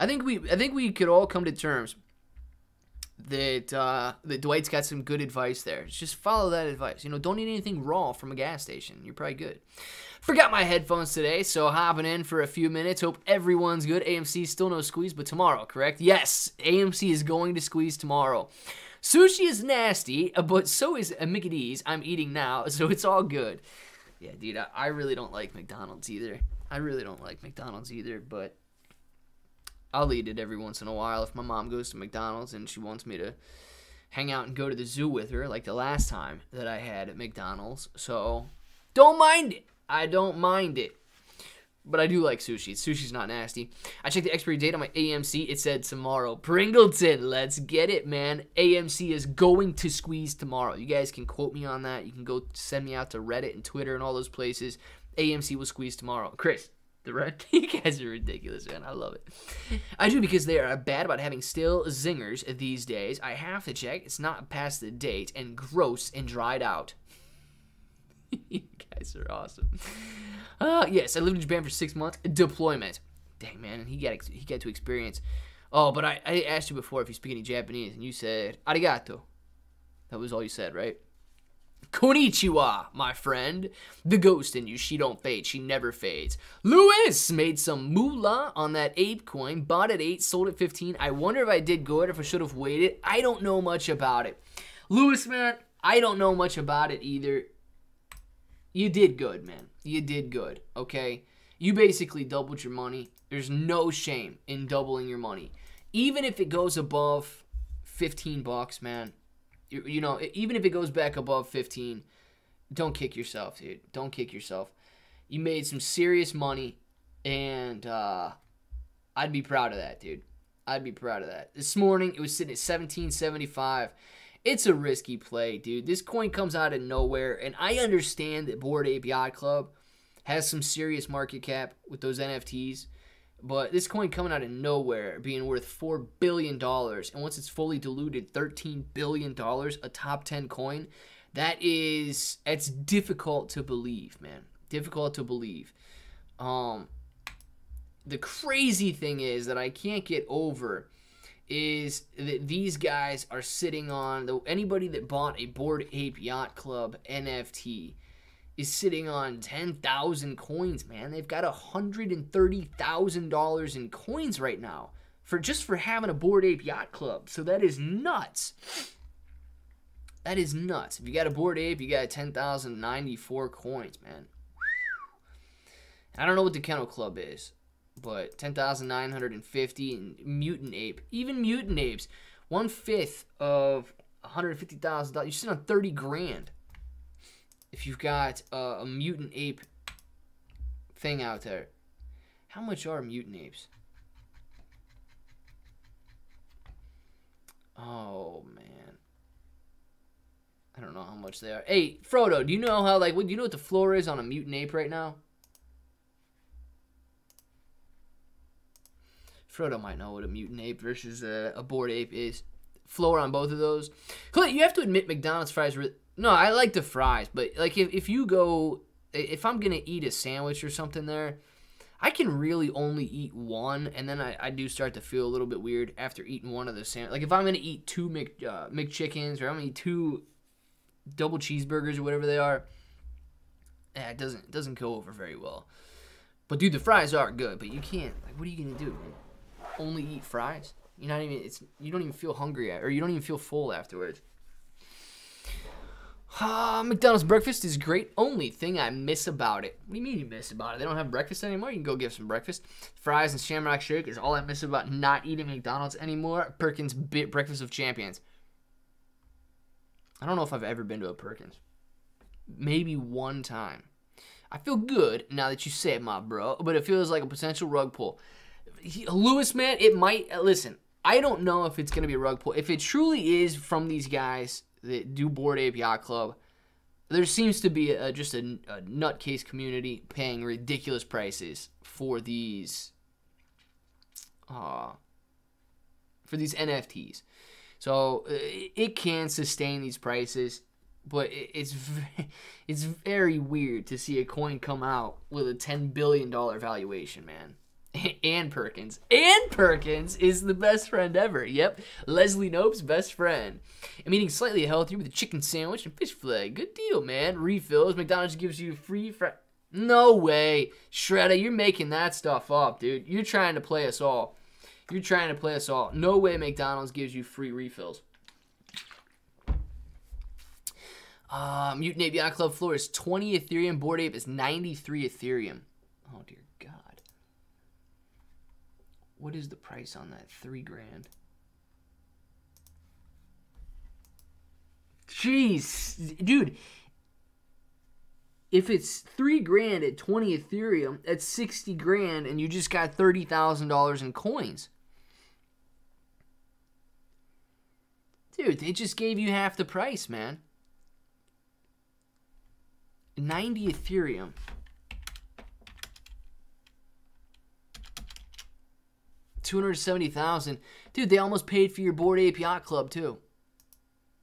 I think we I think we could all come to terms that uh, that Dwight's got some good advice there. Just follow that advice. You know, don't eat anything raw from a gas station. You're probably good. Forgot my headphones today, so hopping in for a few minutes. Hope everyone's good. AMC still no squeeze, but tomorrow, correct? Yes, AMC is going to squeeze tomorrow. Sushi is nasty, uh, but so is a Mickey. I'm eating now, so it's all good. Yeah, dude, I, I really don't like McDonald's either. I really don't like McDonald's either, but I'll eat it every once in a while if my mom goes to McDonald's and she wants me to hang out and go to the zoo with her, like the last time that I had at McDonald's. So don't mind it. I don't mind it. But I do like sushi. Sushi's not nasty. I checked the expiry date on my AMC. It said tomorrow. Pringleton, let's get it, man. AMC is going to squeeze tomorrow. You guys can quote me on that. You can go send me out to Reddit and Twitter and all those places. AMC will squeeze tomorrow. Chris, the red. you guys are ridiculous, man. I love it. I do because they are bad about having still zingers these days. I have to check. It's not past the date and gross and dried out. you guys are awesome. Uh, yes, I lived in Japan for six months. Deployment. Dang, man. He got he got to experience. Oh, but I, I asked you before if you speak any Japanese, and you said arigato. That was all you said, right? Konnichiwa, my friend. The ghost in you, she don't fade, she never fades. Lewis made some moolah on that ape coin, bought at 8, sold at 15. I wonder if I did good, if I should have waited. I don't know much about it. Lewis, man, I don't know much about it either. You did good, man. You did good, okay? You basically doubled your money. There's no shame in doubling your money. Even if it goes above 15 bucks, man, you, you know, even if it goes back above 15, don't kick yourself, dude. Don't kick yourself. You made some serious money, and uh, I'd be proud of that, dude. I'd be proud of that. This morning, it was sitting at 1775. It's a risky play, dude. This coin comes out of nowhere, and I understand that Bored Yacht Club has some serious market cap with those NFTs. But this coin coming out of nowhere, being worth $4 billion, and once it's fully diluted, $13 billion, a top 10 coin, that is, it's difficult to believe, man. Difficult to believe. Um, the crazy thing is that I can't get over is that these guys are sitting on, the, anybody that bought a Bored Ape Yacht Club NFT is sitting on 10,000 coins, man. They've got $130,000 in coins right now for just for having a Bored Ape Yacht Club. So that is nuts. That is nuts. If you got a Bored Ape, you got 10,094 coins, man. I don't know what the Kennel Club is, but 10,950 and Mutant Ape. Even Mutant Apes, one fifth of $150,000. You're sitting on 30 grand if you've got uh, a mutant ape thing out there, how much are mutant apes? Oh man, I don't know how much they are. Hey, Frodo, do you know how like what do you know what the floor is on a mutant ape right now? Frodo might know what a mutant ape versus a, a bored ape is. Floor on both of those. Clint, you have to admit McDonald's fries. No, I like the fries, but like if, if you go, if I'm gonna eat a sandwich or something there, I can really only eat one, and then I, I do start to feel a little bit weird after eating one of the sandwich. Like if I'm gonna eat two Mc uh, McChickens or I'm gonna eat two double cheeseburgers or whatever they are, yeah, it doesn't it doesn't go over very well. But dude, the fries are good, but you can't. Like, what are you gonna do? Only eat fries? You're not even. It's you don't even feel hungry at, or you don't even feel full afterwards. Uh, McDonald's breakfast is great. Only thing I miss about it. What do you mean you miss about it? They don't have breakfast anymore. You can go get some breakfast. Fries and Shamrock Shake is all I miss about not eating McDonald's anymore. Perkins Breakfast of Champions. I don't know if I've ever been to a Perkins. Maybe one time. I feel good now that you say it, my bro, but it feels like a potential rug pull. Lewis, man, it might. Listen, I don't know if it's going to be a rug pull. If it truly is from these guys that do Bored Ape Yacht Club, there seems to be a, just a, a nutcase community paying ridiculous prices for these uh, for these NFTs. So uh, it can sustain these prices, but it's it's very weird to see a coin come out with a ten billion dollar valuation, man. Ann Perkins. Ann Perkins is the best friend ever. Yep. Leslie Knope's best friend. I'm eating slightly healthier with a chicken sandwich and fish fillet. Good deal, man. Refills. McDonald's gives you free fr- No way. Shredda, you're making that stuff up, dude. You're trying to play us all. You're trying to play us all. No way McDonald's gives you free refills. Uh, Mutant Yacht Club floor is 20 Ethereum. Bored Ape is 93 Ethereum. Oh, dear God. What is the price on that? Three grand. Jeez. Dude. If it's three grand at 20 Ethereum, that's 60 grand, and you just got $30,000 in coins. Dude, they just gave you half the price, man. 90 Ethereum. Two hundred seventy thousand, dude. They almost paid for your board yacht club too.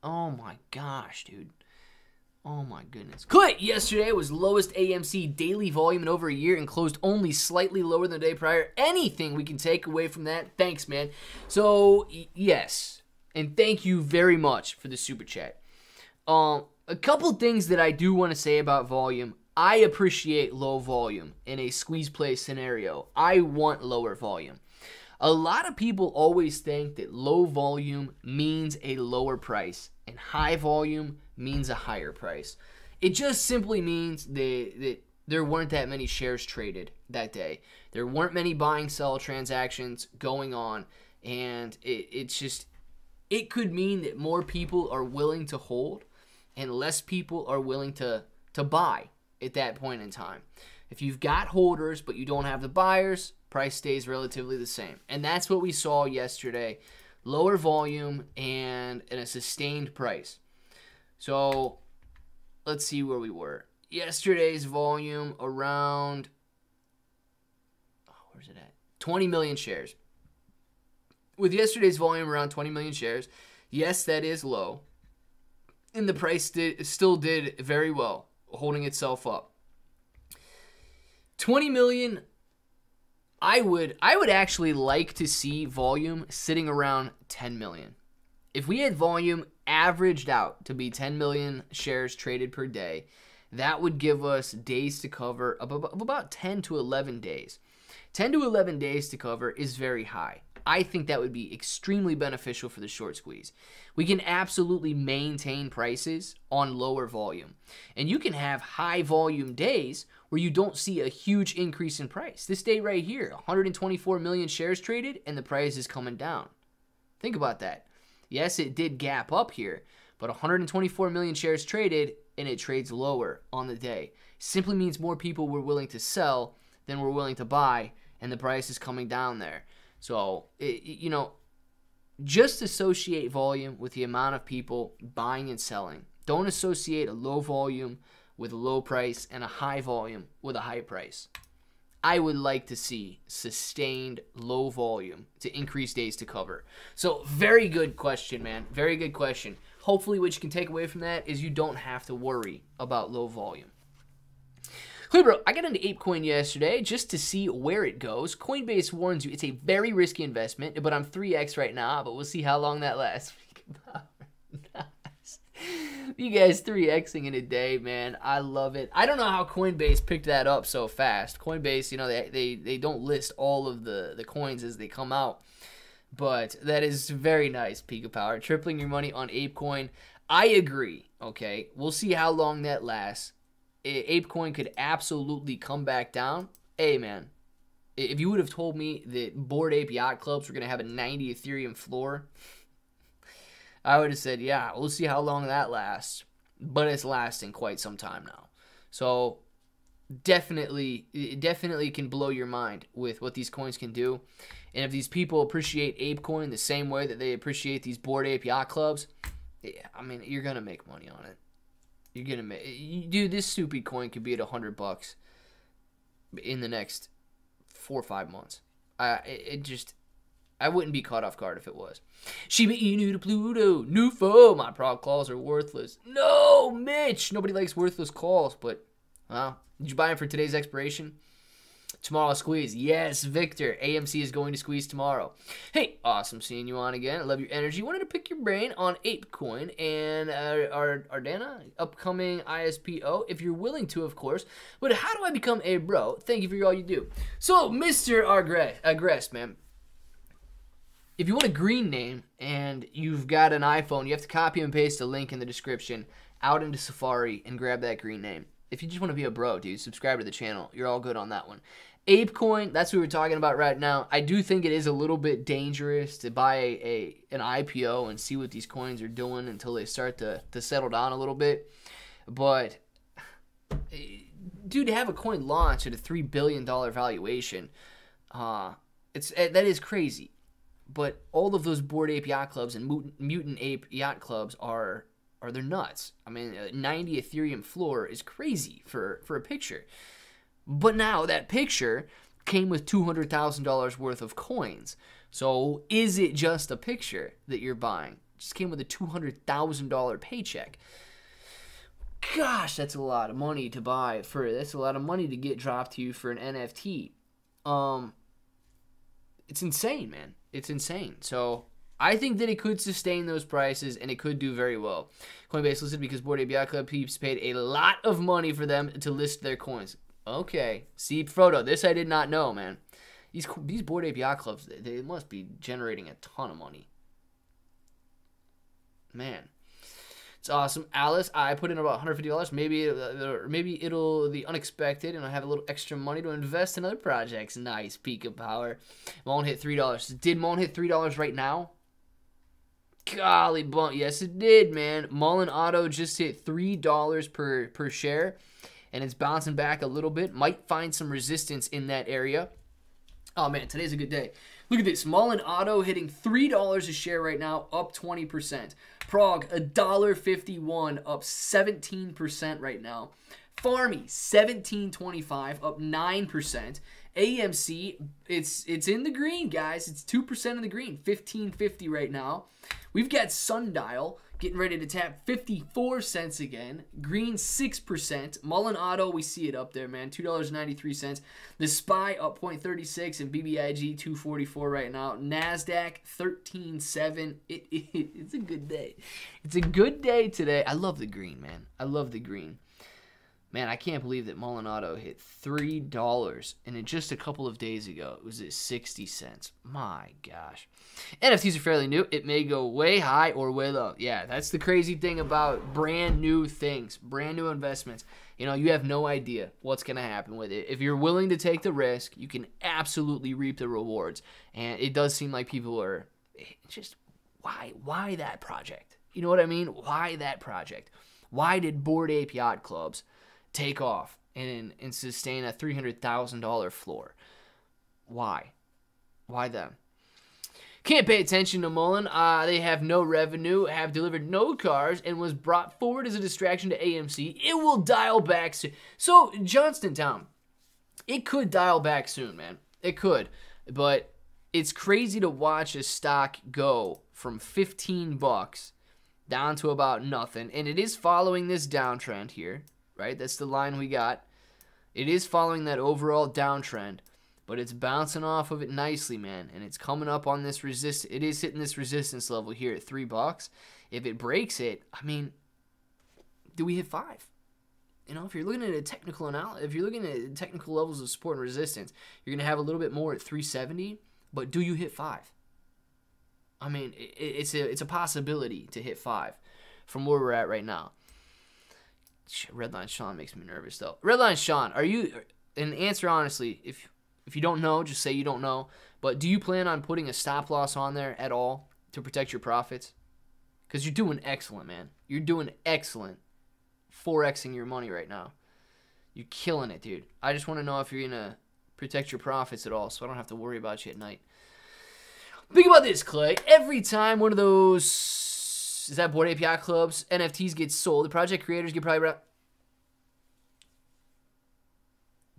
Oh my gosh, dude. Oh my goodness. Quit yesterday was lowest AMC daily volume in over a year and closed only slightly lower than the day prior. Anything we can take away from that? Thanks, man. So yes, and thank you very much for the super chat. Um, a couple things that I do want to say about volume. I appreciate low volume in a squeeze play scenario. I want lower volume. A lot of people always think that low volume means a lower price and high volume means a higher price. It just simply means that, that there weren't that many shares traded that day. There weren't many buying sell transactions going on. And it, it's just, it could mean that more people are willing to hold and less people are willing to, to buy at that point in time. If you've got holders but you don't have the buyers, price stays relatively the same. And that's what we saw yesterday. Lower volume and, and a sustained price. So let's see where we were. Yesterday's volume around oh, where's it at? 20 million shares. With yesterday's volume around 20 million shares, yes, that is low and the price did still did very well, holding itself up. 20 million I would I would actually like to see volume sitting around 10 million. If we had volume averaged out to be 10 million shares traded per day, that would give us days to cover of about 10 to 11 days. 10 to 11 days to cover is very high. I think that would be extremely beneficial for the short squeeze. We can absolutely maintain prices on lower volume. And you can have high volume days where you don't see a huge increase in price. This day right here, 124 million shares traded and the price is coming down. Think about that. Yes, it did gap up here, but 124 million shares traded and it trades lower on the day. Simply means more people were willing to sell than were willing to buy and the price is coming down there. So, it, you know, just associate volume with the amount of people buying and selling. Don't associate a low volume with a low price and a high volume with a high price. I would like to see sustained low volume to increase days to cover. So, very good question, man. Very good question. Hopefully, what you can take away from that is you don't have to worry about low volume. Bro, I got into ApeCoin yesterday just to see where it goes. Coinbase warns you it's a very risky investment, but I'm 3x right now, but we'll see how long that lasts. you guys 3xing in a day, man. I love it. I don't know how Coinbase picked that up so fast. Coinbase, you know, they, they, they don't list all of the, the coins as they come out. But that is very nice, Pika Power. Tripling your money on ApeCoin. I agree, okay? We'll see how long that lasts. ApeCoin could absolutely come back down, hey man, if you would have told me that Bored Ape Yacht Clubs were going to have a 90 Ethereum floor, I would have said, yeah, we'll see how long that lasts. But it's lasting quite some time now. So definitely, it definitely can blow your mind with what these coins can do. And if these people appreciate ApeCoin the same way that they appreciate these Bored Ape Yacht Clubs, yeah, I mean, you're going to make money on it. You're gonna make, dude. This stupid coin could be at a hundred bucks in the next four or five months. I it, it just I wouldn't be caught off guard if it was. Shiba Inu to Pluto, new foe. My prog calls are worthless. No, Mitch. Nobody likes worthless calls, but well, did you buy them for today's expiration? Tomorrow squeeze. Yes, Victor. AMC is going to squeeze tomorrow. Hey, awesome seeing you on again. I love your energy. Wanted to pick your brain on ApeCoin and uh, our Ardana upcoming ISPO, if you're willing to, of course. But how do I become a bro? Thank you for all you do. So, Mr. Agress, man. If you want a green name and you've got an iPhone, you have to copy and paste a link in the description out into Safari and grab that green name. If you just want to be a bro, dude, subscribe to the channel. You're all good on that one. ApeCoin, that's what we're talking about right now. I do think it is a little bit dangerous to buy a, a, an IPO and see what these coins are doing until they start to, to settle down a little bit. But, dude, to have a coin launch at a $3 billion valuation, uh, it's eh, that is crazy. But all of those Bored Ape Yacht Clubs and Mutant, Mutant Ape Yacht Clubs are are they're nuts. I mean, 90 Ethereum floor is crazy for, for a picture. But now that picture came with $200,000 worth of coins. So is it just a picture that you're buying? It just came with a $200,000 paycheck. Gosh, that's a lot of money to buy for that's a lot of money to get dropped to you for an NFT. Um it's insane, man. It's insane. So I think that it could sustain those prices and it could do very well. Coinbase listed because Ape Yacht Club peeps paid a lot of money for them to list their coins. Okay. See, Frodo, this I did not know, man. These these Ape Yacht Clubs, they, they must be generating a ton of money. Man. It's awesome. Alice, I put in about $150. Maybe uh, maybe it'll the unexpected and I have a little extra money to invest in other projects. Nice. Pika Power. Won't hit $3. Did Moan hit $3 right now? Golly bump. Yes, it did, man. Mullen Auto just hit $3 per, per share, and it's bouncing back a little bit. Might find some resistance in that area. Oh, man, today's a good day. Look at this. Mullen Auto hitting $3 a share right now, up 20%. Prog, $1.51, up 17% right now. Farmy, 1725, up 9%. AMC, it's it's in the green, guys. It's 2% in the green, 1550 right now. We've got Sundial getting ready to tap 54 cents again. Green 6%. Mullen Auto, we see it up there, man. $2.93. The SPY up 0.36 and BBIG 244 right now. NASDAQ 13.7. It, it, it's a good day. It's a good day today. I love the green, man. I love the green. Man, I can't believe that Mullen Auto hit three dollars, and in just a couple of days ago, it was at sixty cents. My gosh, NFTs are fairly new. It may go way high or way low. Yeah, that's the crazy thing about brand new things, brand new investments. You know, you have no idea what's going to happen with it. If you're willing to take the risk, you can absolutely reap the rewards. And it does seem like people are eh, just why why that project? You know what I mean? Why that project? Why did Bored Ape Yacht Clubs? take off and, and sustain a $300,000 floor. Why? Why them? Can't pay attention to Mullen. Uh, they have no revenue, have delivered no cars, and was brought forward as a distraction to AMC. It will dial back soon. So, Johnstontown, it could dial back soon, man. It could. But it's crazy to watch a stock go from 15 bucks down to about nothing. And it is following this downtrend here right? That's the line we got. It is following that overall downtrend, but it's bouncing off of it nicely, man. And it's coming up on this resist. It is hitting this resistance level here at three bucks. If it breaks it, I mean, do we hit five? You know, if you're looking at a technical analysis, if you're looking at technical levels of support and resistance, you're gonna have a little bit more at 370. But do you hit five? I mean, it's a it's a possibility to hit five from where we're at right now. Redline Sean makes me nervous though. Redline Sean, are you? And answer honestly, if if you don't know, just say you don't know. But do you plan on putting a stop loss on there at all to protect your profits? Because you're doing excellent, man. You're doing excellent, forexing your money right now. You're killing it, dude. I just want to know if you're gonna protect your profits at all, so I don't have to worry about you at night. Think about this, Clay. Every time one of those is that Board API Clubs NFTs get sold, the project creators get probably around.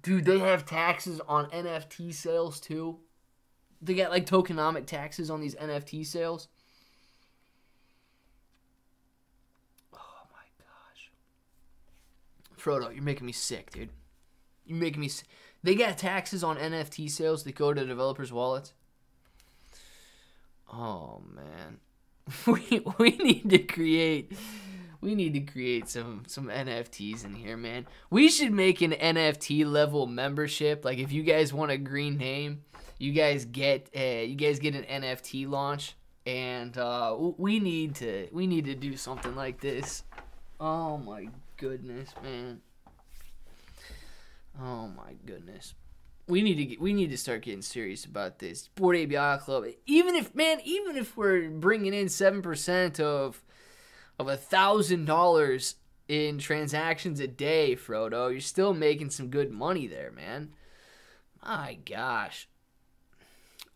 Dude, they have taxes on NFT sales too. They get like tokenomic taxes on these NFT sales. Oh my gosh. Frodo, you're making me sick, dude. You're making me sick. They got taxes on NFT sales that go to developers' wallets. Oh man, we we need to create we need to create some some NFTs in here, man. We should make an NFT level membership. Like if you guys want a green name, you guys get uh, you guys get an NFT launch, and uh, we need to we need to do something like this. Oh my goodness, man. Oh my goodness. We need to get, we need to start getting serious about this. Ape Yacht Club. Even if man, even if we're bringing in seven percent of of a thousand dollars in transactions a day, Frodo, you're still making some good money there, man. My gosh.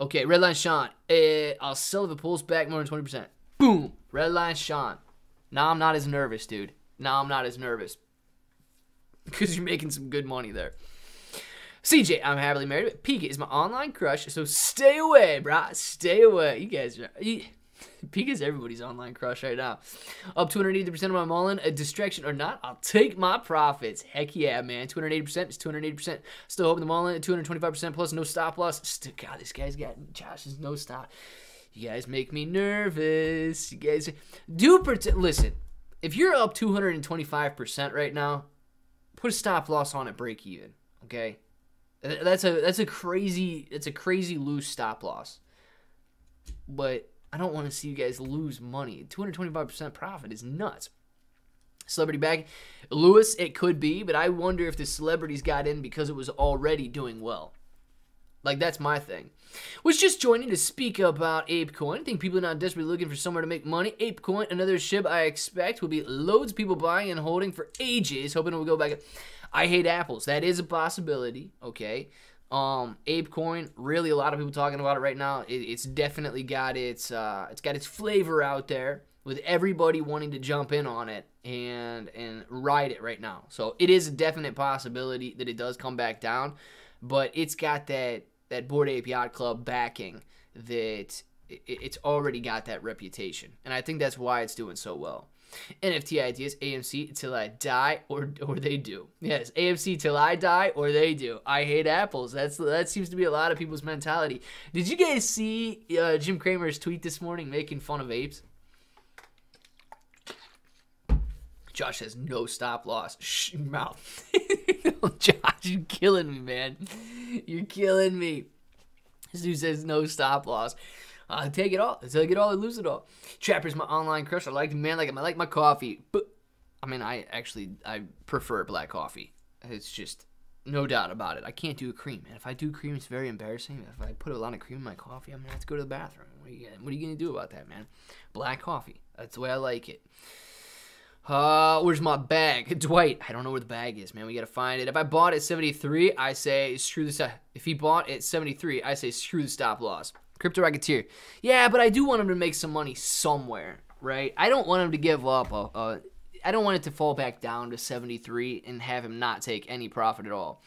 Okay, Redline Sean. Uh, I'll sell if it pulls back more than 20%. Boom. Redline Sean. Now I'm not as nervous, dude. Now I'm not as nervous. Because you're making some good money there. CJ, I'm happily married. Pika is my online crush, so stay away, brah. Stay away. You guys are. You, Pika's everybody's online crush right now. Up 280% of my Mullen, a distraction or not, I'll take my profits. Heck yeah, man. 280% is 280%. Still hoping the Mullen at 225% plus no stop loss. Still, God, this guy's got Josh's no stop. You guys make me nervous. You guys do pretend. Listen, if you're up 225% right now, put a stop loss on it, break even. Okay, that's a that's a crazy that's a crazy loose stop loss. But I don't want to see you guys lose money. 225% profit is nuts. Celebrity bag, Lewis, it could be, but I wonder if the celebrities got in because it was already doing well. Like that's my thing. Was just joining to speak about ApeCoin. I think people are not desperately looking for somewhere to make money. ApeCoin, another SHIB I expect will be loads of people buying and holding for ages, hoping it will go back. I hate apples. That is a possibility. Okay. Um, ApeCoin, really a lot of people talking about it right now. It, it's definitely got its uh, it's got its flavor out there with everybody wanting to jump in on it and and ride it right now. So it is a definite possibility that it does come back down, but it's got that that Bored Ape Yacht Club backing that it, it's already got that reputation, and I think that's why it's doing so well. NFT ideas, AMC till I die or or they do. Yes, AMC till I die or they do. I hate apples. That's that seems to be a lot of people's mentality. Did you guys see uh, Jim Cramer's tweet this morning making fun of apes? Josh has no stop loss. Shh, mouth. Josh, you're killing me, man. You're killing me. This dude says no stop loss. I take it all. I take it all. I lose it all. Trapper's my online crush. I like the man. Like him. I like my coffee. But I mean, I actually I prefer black coffee. It's just no doubt about it. I can't do a cream, and if I do cream, it's very embarrassing. If I put a lot of cream in my coffee, I'm gonna have to go to the bathroom. What are you, you gonna do about that, man? Black coffee. That's the way I like it. Uh, where's my bag? Dwight, I don't know where the bag is, man. We gotta find it. If I bought at 73, I say screw this. If he bought at 73, I say screw the stop loss. Crypto Rocketeer. Yeah, but I do want him to make some money somewhere, right? I don't want him to give up. A, a, I don't want it to fall back down to 73 and have him not take any profit at all.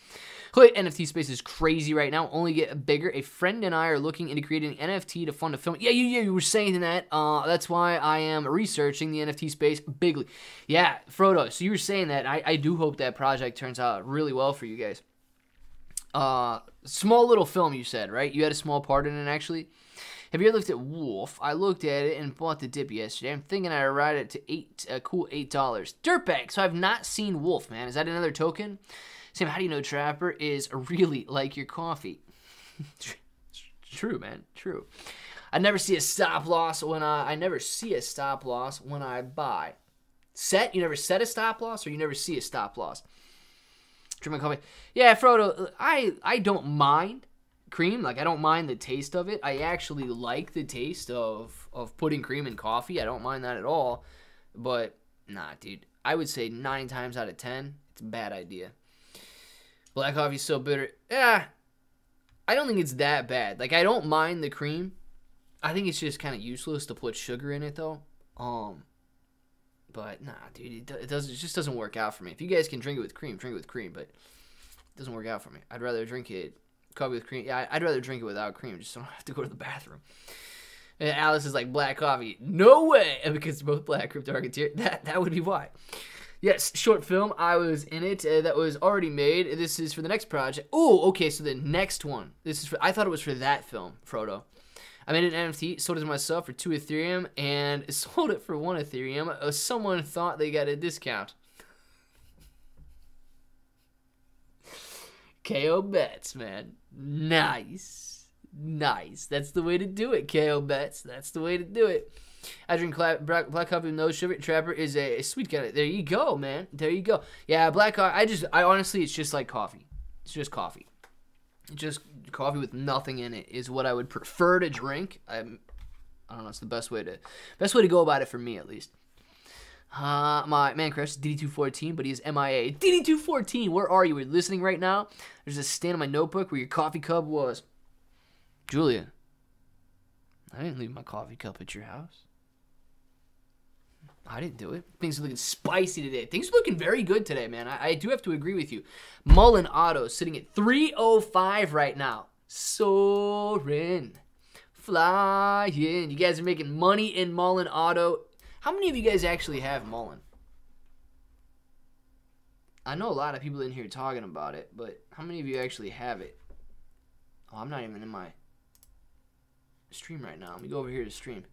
Hood NFT space is crazy right now. Only get bigger. A friend and I are looking into creating an NFT to fund a film. Yeah, you, yeah, you were saying that. Uh, that's why I am researching the NFT space bigly. Yeah, Frodo. So you were saying that. I, I do hope that project turns out really well for you guys. Uh, small little film, you said, right? You had a small part in it, actually. Have you ever looked at Wolf? I looked at it and bought the dip yesterday. I'm thinking I'd ride it to eight, a cool eight dollars. Dirtbag. So I've not seen Wolf, man. Is that another token? Sam, how do you know Trapper is really like your coffee? True, man. True. I never see a stop loss when I I never see a stop loss when I buy. Set? You never set a stop loss, or you never see a stop loss. My coffee. Yeah, Frodo, I I don't mind cream. Like I don't mind the taste of it. I actually like the taste of of putting cream in coffee. I don't mind that at all. But nah, dude. I would say nine times out of ten, it's a bad idea. Black coffee's so bitter. Yeah, I don't think it's that bad. Like I don't mind the cream. I think it's just kind of useless to put sugar in it though. Um, but nah, dude, it, does it just doesn't work out for me. If you guys can drink it with cream, drink it with cream, but it doesn't work out for me. I'd rather drink it coffee with cream. Yeah, I'd rather drink it without cream, just so I don't have to go to the bathroom. And Alice is like black coffee. No way, because both black crypto That that would be why. Yes, short film. I was in it. Uh, that was already made. This is for the next project. Oh, okay. So the next one. This is for. I thought it was for that film, Frodo. I made an NFT, sold it to myself for two Ethereum, and sold it for one Ethereum. Uh, someone thought they got a discount. KO bets, man. Nice. Nice. That's the way to do it, KO bets. That's the way to do it. I drink black, black coffee with no sugar. Trapper is a, sweet guy. There you go, man. There you go. Yeah, black coffee. I just, I honestly, it's just like coffee. It's just coffee. Just coffee with nothing in it is what I would prefer to drink. I'm, I don't know. It's the best way to, best way to go about it for me at least. Uh, my man crush is DD214, but he's MIA. DD214, where are you? Are you listening right now? There's a stand on my notebook where your coffee cup was. Julia, I didn't leave my coffee cup at your house. I didn't do it. Things are looking spicy today. Things are looking very good today, man. I, I do have to agree with you. Mullen Auto sitting at 305 right now. Soaring. Flying. You guys are making money in Mullen Auto. How many of you guys actually have Mullen? I know a lot of people in here talking about it, but how many of you actually have it? Oh, I'm not even in my stream right now. Let me go over here to stream.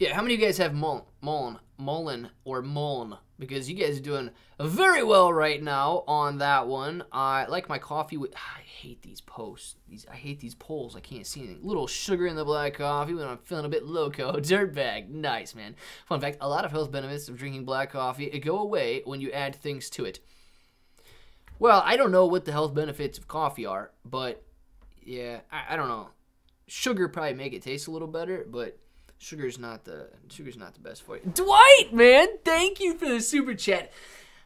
Yeah, how many of you guys have Mullen, Mullen, Mullen or Mullen? Because you guys are doing very well right now on that one. I like my coffee with. Ah, I hate these posts. These I hate these polls. I can't see anything. Little sugar in the black coffee when I'm feeling a bit loco. Dirtbag, nice man. Fun fact: a lot of health benefits of drinking black coffee go away when you add things to it. Well, I don't know what the health benefits of coffee are, but yeah, I, I don't know. Sugar probably make it taste a little better, but Sugar's not the sugar's not the best for you. Dwight, man, thank you for the super chat.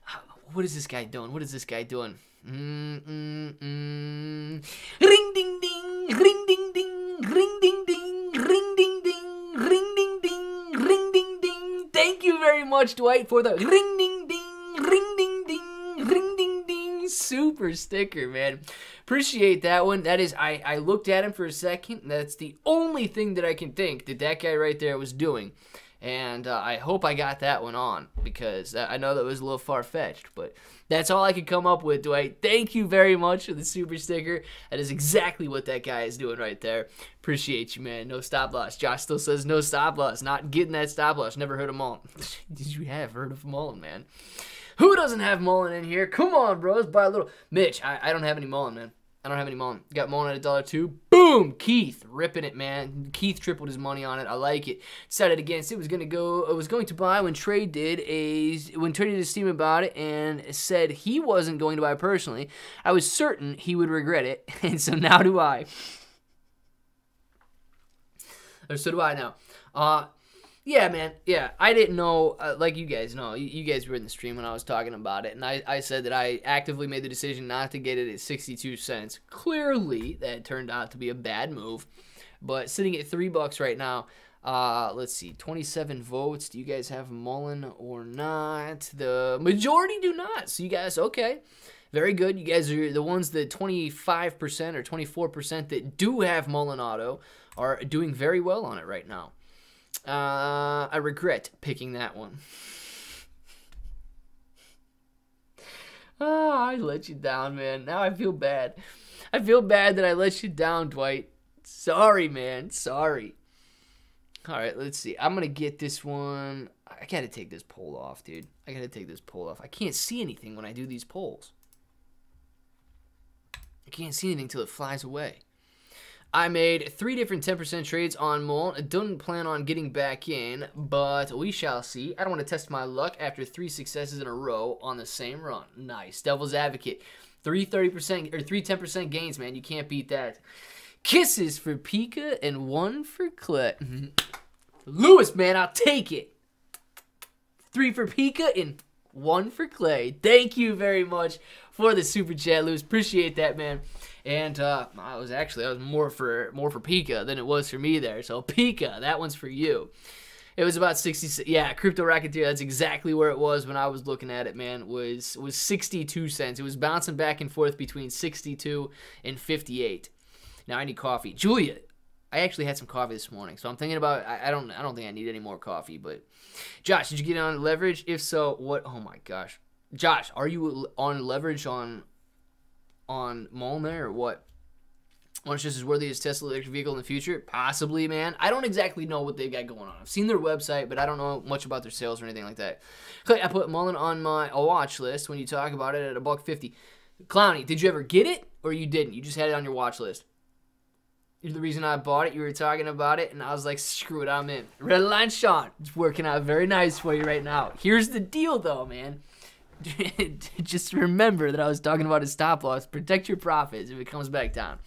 What is this guy doing? What is this guy doing? Ring ding ding, ring ding ding, ring ding ding, ring ding ding, ring ding ding, ring ding ding. Thank you very much, Dwight, for the ring ding ding, ring ding ding, ring ding ding super sticker, man. Appreciate that one. That is, I, I looked at him for a second. That's the only thing that I can think that that guy right there was doing. And uh, I hope I got that one on because I know that was a little far fetched, but that's all I could come up with, Dwight. Thank you very much for the super sticker. That is exactly what that guy is doing right there. Appreciate you, man. No stop loss. Josh still says no stop loss. Not getting that stop loss. Never heard of Mullen. Did you have heard of Mullen, man? Who doesn't have Mullen in here? Come on, bros. Buy a little. Mitch, I, I don't have any Mullen, man. I don't have any Mullen. Got Mullen at a dollar two. Boom! Keith ripping it, man. Keith tripled his money on it. I like it. Decided against it. Was gonna go. It was going to buy when Trey did a when Trey did a stream about it and said he wasn't going to buy personally. I was certain he would regret it, and so now do I. or so do I now. Uh, yeah, man. Yeah, I didn't know. Uh, like you guys know, you, you, guys were in the stream when I was talking about it, and I, I said that I actively made the decision not to get it at 62 cents. Clearly, that turned out to be a bad move. But sitting at three bucks right now. Uh, let's see, 27 votes. Do you guys have Mullen or not? The majority do not. So you guys, okay. Very good. You guys are the ones that 25% or 24% that do have Mullen Auto are doing very well on it right now. Uh, I regret picking that one. oh, I let you down, man. Now I feel bad. I feel bad that I let you down, Dwight. Sorry, man. Sorry. All right, let's see. I'm going to get this one. I got to take this pole off, dude. I got to take this pole off. I can't see anything when I do these poles. I can't see anything until it flies away. I made three different 10% trades on. I don't plan on getting back in, but we shall see. I don't want to test my luck after three successes in a row on the same run. Nice. Devil's Advocate. Three 30% or three 10% gains, man. You can't beat that. Kisses for Pika and one for Clay. Lewis, man, I'll take it. Three for Pika and one for Clay. Thank you very much for the super chat, Lewis. Appreciate that, man. And uh, I was actually I was more for more for Pika than it was for me there. So Pika, that one's for you. It was about 60 yeah, Crypto Rocketeer, that's exactly where it was when I was looking at it, man. Was was 62 cents. It was bouncing back and forth between 62 and 58. Now I need coffee. Julia, I actually had some coffee this morning, so I'm thinking about I, I don't I don't think I need any more coffee, but Josh, did you get on leverage? If so, what oh my gosh. Josh, are you on leverage on on there or what? One's just as worthy as Tesla electric vehicle in the future? Possibly, man. I don't exactly know what they've got going on. I've seen their website, but I don't know much about their sales or anything like that. I put Mullen on my watch list when you talk about it at a buck fifty. Clowny, did you ever get it or you didn't? You just had it on your watch list. You're the reason I bought it. You were talking about it, and I was like, screw it, I'm in. Red Line Sean, it's working out very nice for you right now. Here's the deal, though, man. just remember that I was talking about a stop loss. Protect your profits if it comes back down.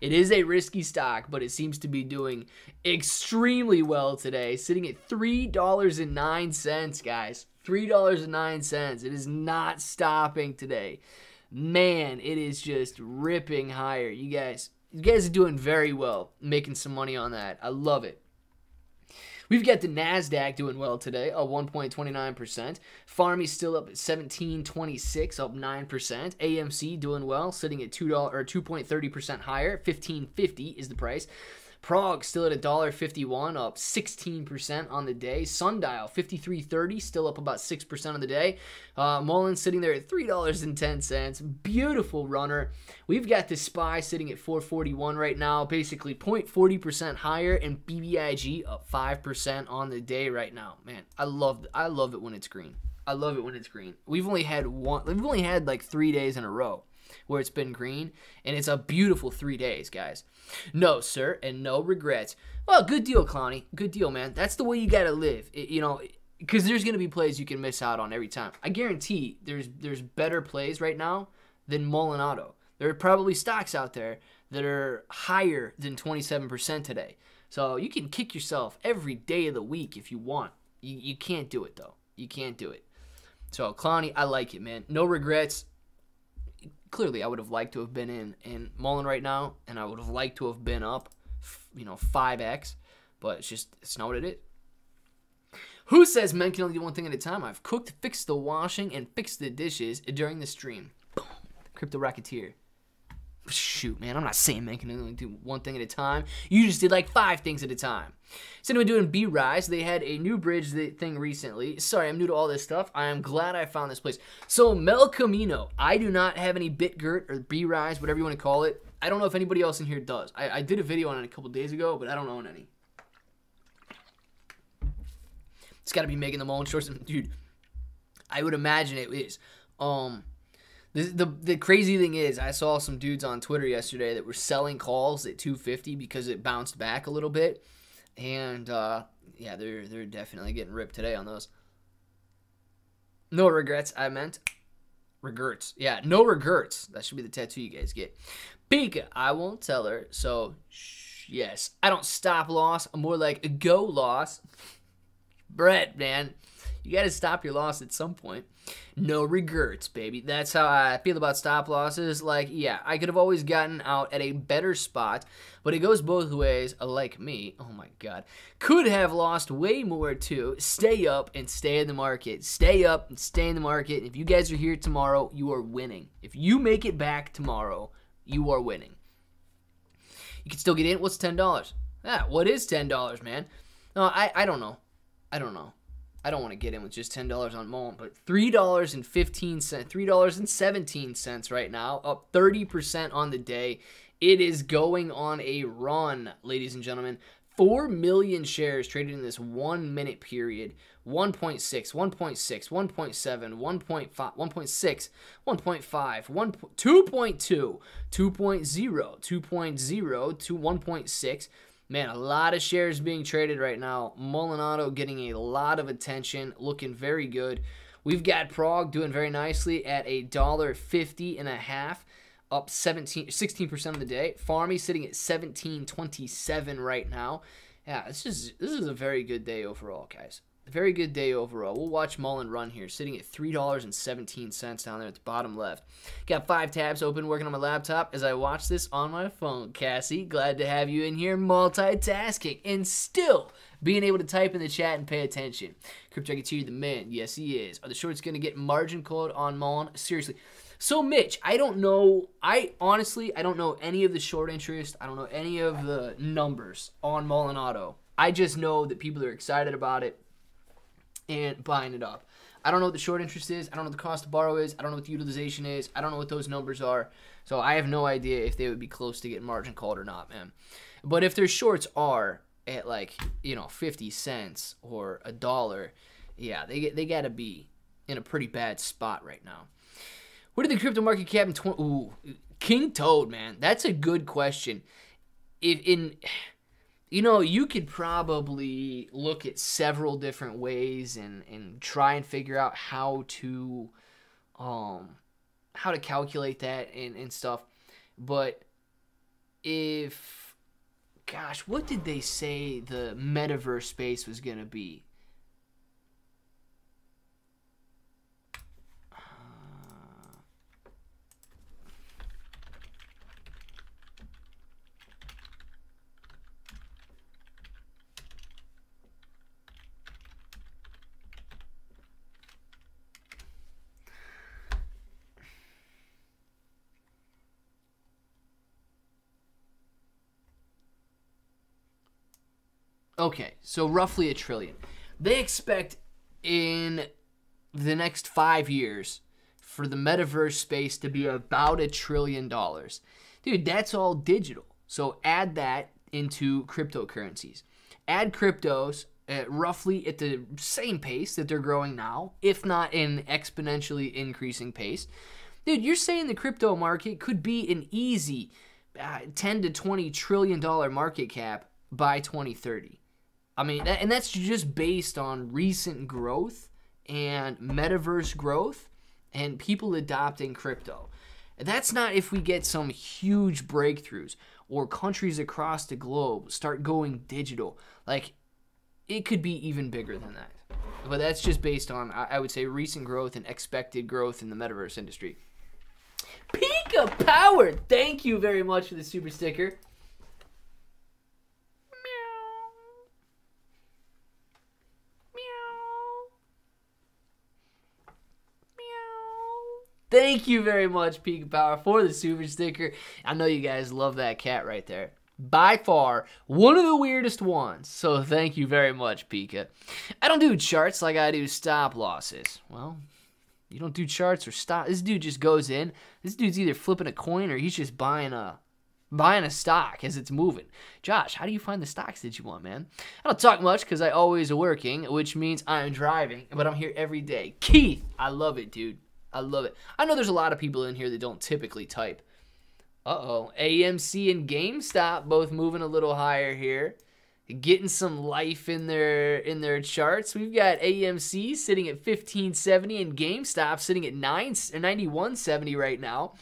It is a risky stock, but it seems to be doing extremely well today, sitting at $3.09, guys. $3.09. It is not stopping today. Man, it is just ripping higher. You guys, you guys are doing very well, making some money on that. I love it. We've got the Nasdaq doing well today, up 1.29%. Farmy's still up at 17.26, up 9%. AMC doing well, sitting at two dollars or 2.30% higher, 15.50 is the price. Prog still at $1.51, up 16% on the day. Sundial 53.30, still up about 6% on the day. Uh, Mullen sitting there at $3.10. Beautiful runner. We've got the SPY sitting at 441 right now, basically 0.40% higher, and BBIG up 5% on the day right now. Man, I love I love it when it's green. I love it when it's green. We've only had one. We've only had like three days in a row where it's been green, and it's a beautiful three days, guys. No, sir, and no regrets. Well, good deal, Clowny. Good deal, man. That's the way you gotta live. It, you know, because there's gonna be plays you can miss out on every time. I guarantee there's there's better plays right now than Mullen Auto. There are probably stocks out there that are higher than 27% today. So you can kick yourself every day of the week if you want. You, you can't do it though. You can't do it. So Clowny, I like it, man. No regrets clearly I would have liked to have been in in Mullen right now, and I would have liked to have been up, you know, five x. But it's just it's not what it is. Who says men can only do one thing at a time? I've cooked, fixed the washing, and fixed the dishes during the stream. Boom. Crypto Rocketeer. Shoot, man, I'm not saying man can only do one thing at a time. You just did like five things at a time. So anyway, doing B Rise, they had a new bridge thing recently. Sorry, I'm new to all this stuff. I am glad I found this place. So Mel Camino, I do not have any BitGert or B Rise, whatever you want to call it. I don't know if anybody else in here does. I, I did a video on it a couple days ago, but I don't own any. It's got to be making the Mullen shorts, dude. I would imagine it is. Um, the, the crazy thing is, I saw some dudes on Twitter yesterday that were selling calls at 250 because it bounced back a little bit, and uh, yeah, they're they're definitely getting ripped today on those. No regrets. I meant regrets. Yeah, no regrets. That should be the tattoo you guys get. Pika, I won't tell her. So yes, I don't stop loss. I'm more like a go loss. Brett, man, you got to stop your loss at some point. No regrets, baby. That's how I feel about stop losses. Like, yeah, I could have always gotten out at a better spot, but it goes both ways, like me. Oh my god. Could have lost way more too. Stay up and stay in the market. Stay up and stay in the market. If you guys are here tomorrow, you are winning. If you make it back tomorrow, you are winning. You can still get in. What's $10? Ah, what is $10, man? No, I, I don't know. I don't know. I don't want to get in with just ten dollars on Mullen, but three dollars and fifteen cents, three dollars and seventeen cents right now, up thirty percent on the day. It is going on a run, ladies and gentlemen. 4 million shares traded in this one minute period 1.6 1.6 1.7 1.5 1.6 1.5 1, 2.2 2.0 2.0 to 1.6 Man, a lot of shares being traded right now. Mullen Auto getting a lot of attention, looking very good. We've got Prog doing very nicely at a dollar fifty and a half, up 17, 16% of the day. Farmy sitting at 17.27 right now. Yeah, this is this is a very good day overall, guys. Very good day overall. We'll watch Mullen run here, sitting at $3.17 down there at the bottom left. Got five tabs open working on my laptop as I watch this on my phone. Cassie, glad to have you in here multitasking and still being able to type in the chat and pay attention. Crypto you the man. Yes, he is. Are the shorts going to get margin called on Mullen? Seriously. So, Mitch, I don't know. I honestly, I don't know any of the short interest. I don't know any of the numbers on Mullen Auto. I just know that people are excited about it and buying it up. I don't know what the short interest is. I don't know what the cost to borrow is. I don't know what the utilization is. I don't know what those numbers are. So I have no idea if they would be close to getting margin called or not, man. But if their shorts are at like, you know, 50 cents or a dollar, yeah, they they got to be in a pretty bad spot right now. What did the crypto market cap in 20 Ooh, King Toad, man. That's a good question. If in you know, you could probably look at several different ways and, and try and figure out how to um how to calculate that and, and stuff. But if gosh, what did they say the metaverse space was gonna be? Okay, so roughly a trillion. They expect in the next five years for the metaverse space to be about a trillion dollars. Dude, that's all digital. So add that into cryptocurrencies. Add cryptos at roughly at the same pace that they're growing now, if not in exponentially increasing pace. Dude, you're saying the crypto market could be an easy uh, 10 to 20 trillion dollar market cap by 2030. I mean, and that's just based on recent growth and metaverse growth and people adopting crypto. That's not if we get some huge breakthroughs or countries across the globe start going digital. Like, it could be even bigger than that. But that's just based on, I would say, recent growth and expected growth in the metaverse industry. Pika Power! Thank you very much for the super sticker. Thank you very much, Pika Power, for the super sticker. I know you guys love that cat right there. By far, one of the weirdest ones. So thank you very much, Pika. I don't do charts like I do stop losses. Well, you don't do charts or stop. This dude just goes in. This dude's either flipping a coin or he's just buying a buying a stock as it's moving. Josh, how do you find the stocks that you want, man? I don't talk much because I always working, which means I'm driving, but I'm here every day. Keith, I love it, dude. I love it. I know there's a lot of people in here that don't typically type. Uh-oh. AMC and GameStop both moving a little higher here. Getting some life in their in their charts. We've got AMC sitting at 1570 and GameStop sitting at 9 9170 right now.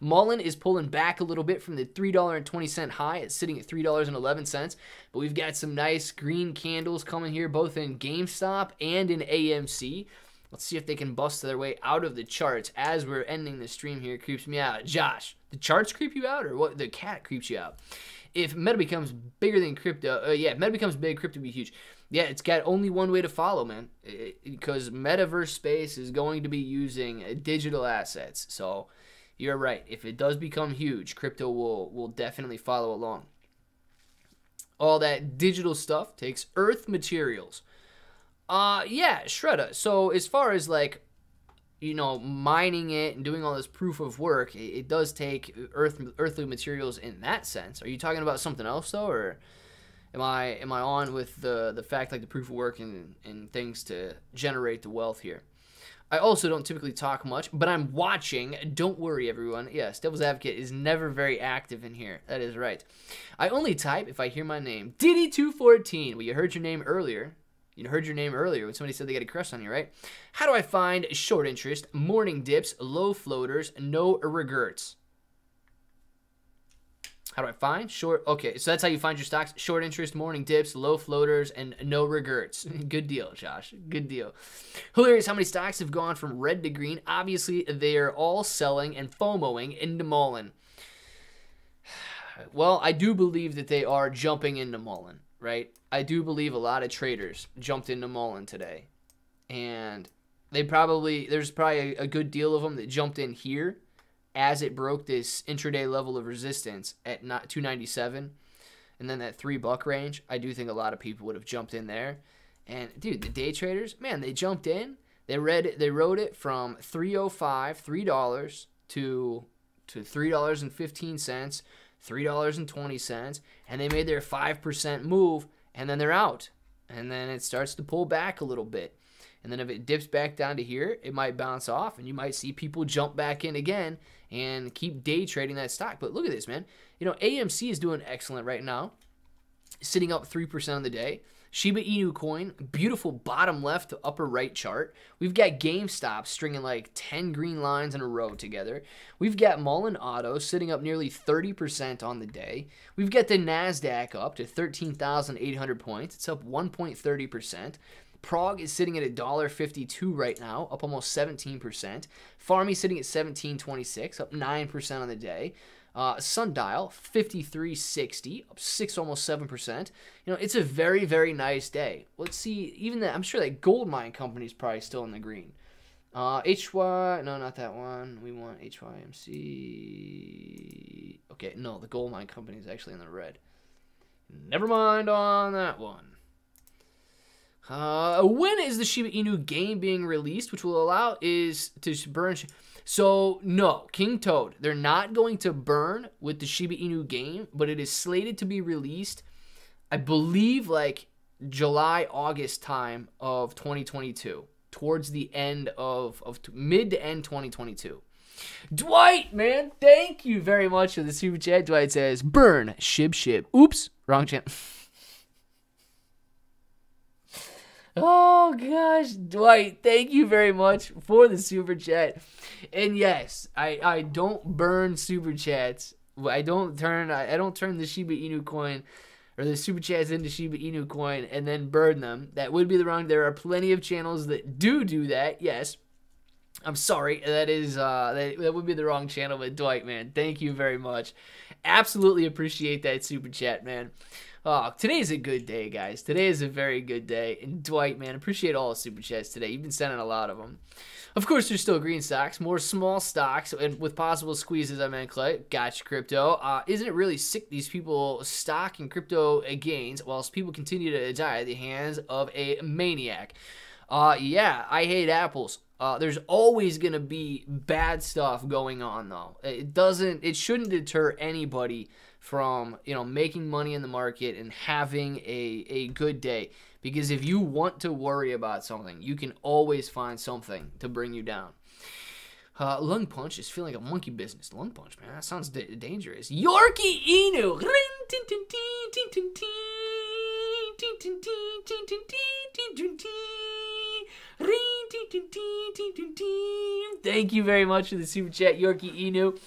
Mullen is pulling back a little bit from the $3.20 high. It's sitting at $3.11. But we've got some nice green candles coming here, both in GameStop and in AMC. Let's see if they can bust their way out of the charts as we're ending the stream here. Creeps me out. Josh, the charts creep you out or what? The cat creeps you out. If meta becomes bigger than crypto, uh, yeah, if meta becomes big, crypto be huge. Yeah, it's got only one way to follow, man, because metaverse space is going to be using uh, digital assets. So you're right. If it does become huge, crypto will will definitely follow along. All that digital stuff takes earth materials uh, yeah, Shredder. So as far as like, you know, mining it and doing all this proof of work, it, it, does take earth earthly materials in that sense. Are you talking about something else though, or am I am I on with the the fact like the proof of work and and things to generate the wealth here? I also don't typically talk much, but I'm watching. Don't worry, everyone. Yes, Devil's Advocate is never very active in here. That is right. I only type if I hear my name. DD214. Well, you heard your name earlier. You heard your name earlier when somebody said they got a crush on you, right? How do I find short interest, morning dips, low floaters, no regrets? how do I find short? Okay, so that's how you find your stocks: short interest, morning dips, low floaters, and no regrets. Good deal, Josh. Good deal. Hilarious how many stocks have gone from red to green. Obviously, they are all selling and FOMOing into Mullen. Well, I do believe that they are jumping into Mullen, right? I do believe a lot of traders jumped into Mullen today, and they probably there's probably a, a good deal of them that jumped in here as it broke this intraday level of resistance at not 297 and then that three buck range. I do think a lot of people would have jumped in there. And dude the day traders man they jumped in. They read they wrote it from 305 three dollars to to three dollars and 15 cents three dollars and 20 cents and they made their 5% move and then they're out and then it starts to pull back a little bit and then if it dips back down to here, it might bounce off and you might see people jump back in again and keep day trading that stock. But look at this, man. You know, AMC is doing excellent right now, sitting up 3% on the day. Shiba Inu coin, beautiful bottom left to upper right chart. We've got GameStop stringing like 10 green lines in a row together. We've got Mullen Auto sitting up nearly 30% on the day. We've got the NASDAQ up to 13,800 points. It's up 1.30%. Prog is sitting at $1.52 right now, up almost 17%. Farmy sitting at 17.26, up 9% on the day. Uh, Sundial 53.60, up six, almost seven percent. You know, it's a very, very nice day. Let's see, even that I'm sure that gold mine company is probably still in the green. Uh, HY, no, not that one. We want HYMC. Okay, no, the gold mine company is actually in the red. Never mind on that one. Uh, when is the Shiba Inu game being released, which will allow is to burn? So no, King Toad, they're not going to burn with the Shiba Inu game, but it is slated to be released, I believe, like July August time of 2022, towards the end of of mid to end 2022. Dwight, man, thank you very much for the super chat. Dwight says, "Burn shib shib." Oops, wrong channel. Oh gosh, Dwight, thank you very much for the super chat. And yes, I I don't burn super chats. I don't turn I, I don't turn the Shiba Inu coin or the super chats into Shiba Inu coin and then burn them. That would be the wrong. There are plenty of channels that do do that. Yes. I'm sorry. That is uh that, that would be the wrong channel, but Dwight, man, thank you very much. Absolutely appreciate that super chat, man. Oh, today's a good day, guys. Today is a very good day. And Dwight, man, appreciate all the super chats today. You've been sending a lot of them. Of course, there's still green stocks, more small stocks, and with possible squeezes. I meant, Clay. Gotcha, crypto. Uh, isn't it really sick? These people stock and crypto gains, whilst people continue to die at the hands of a maniac. Uh, yeah, I hate apples. Uh, there's always gonna be bad stuff going on, though. It doesn't. It shouldn't deter anybody from you know making money in the market and having a, a good day because if you want to worry about something you can always find something to bring you down uh, lung punch is feeling like a monkey business lung punch man that sounds dangerous yorkie inu Thank you very much for the super chat, Yorkie Inu.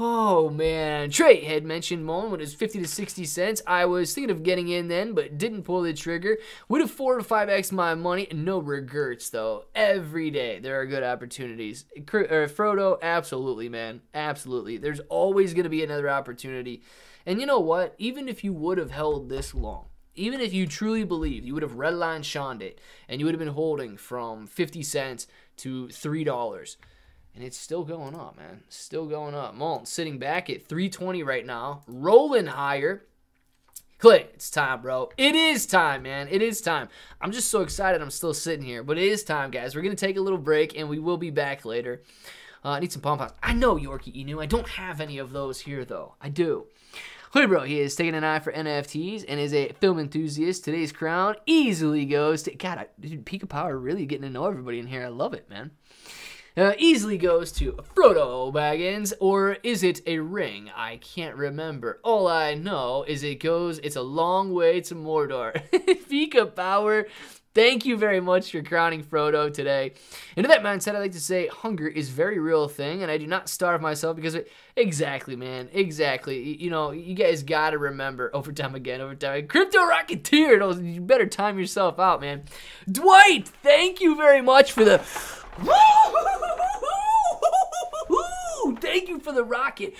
Oh man, Trey had mentioned Mullen when it was 50 to 60 cents. I was thinking of getting in then, but didn't pull the trigger. Would have 4 to 5x my money. And no regrets though. Every day there are good opportunities. Er, Frodo, absolutely, man. Absolutely. There's always going to be another opportunity. And you know what? Even if you would have held this long, even if you truly believe you would have redline shined it and you would have been holding from 50 cents to $3 and it's still going up, man. Still going up. Mullen sitting back at 320 right now, rolling higher. Click, it's time, bro. It is time, man. It is time. I'm just so excited I'm still sitting here, but it is time, guys. We're going to take a little break, and we will be back later. Uh, I need some pom poms. I know Yorkie Inu. I don't have any of those here, though. I do. Hey, bro, he is taking an eye for NFTs and is a film enthusiast. Today's crown easily goes to. God, I, dude, Pika Power really getting to know everybody in here. I love it, man uh, easily goes to Frodo Baggins, or is it a ring? I can't remember. All I know is it goes, it's a long way to Mordor. Pika Power, Thank you very much for crowning Frodo today. And to that mindset, I'd like to say hunger is very real thing, and I do not starve myself because it. Exactly, man. Exactly. You know, you guys got to remember over time again, over time. Crypto Rocketeer, you better time yourself out, man. Dwight, thank you very much for the. Thank you for the rocket.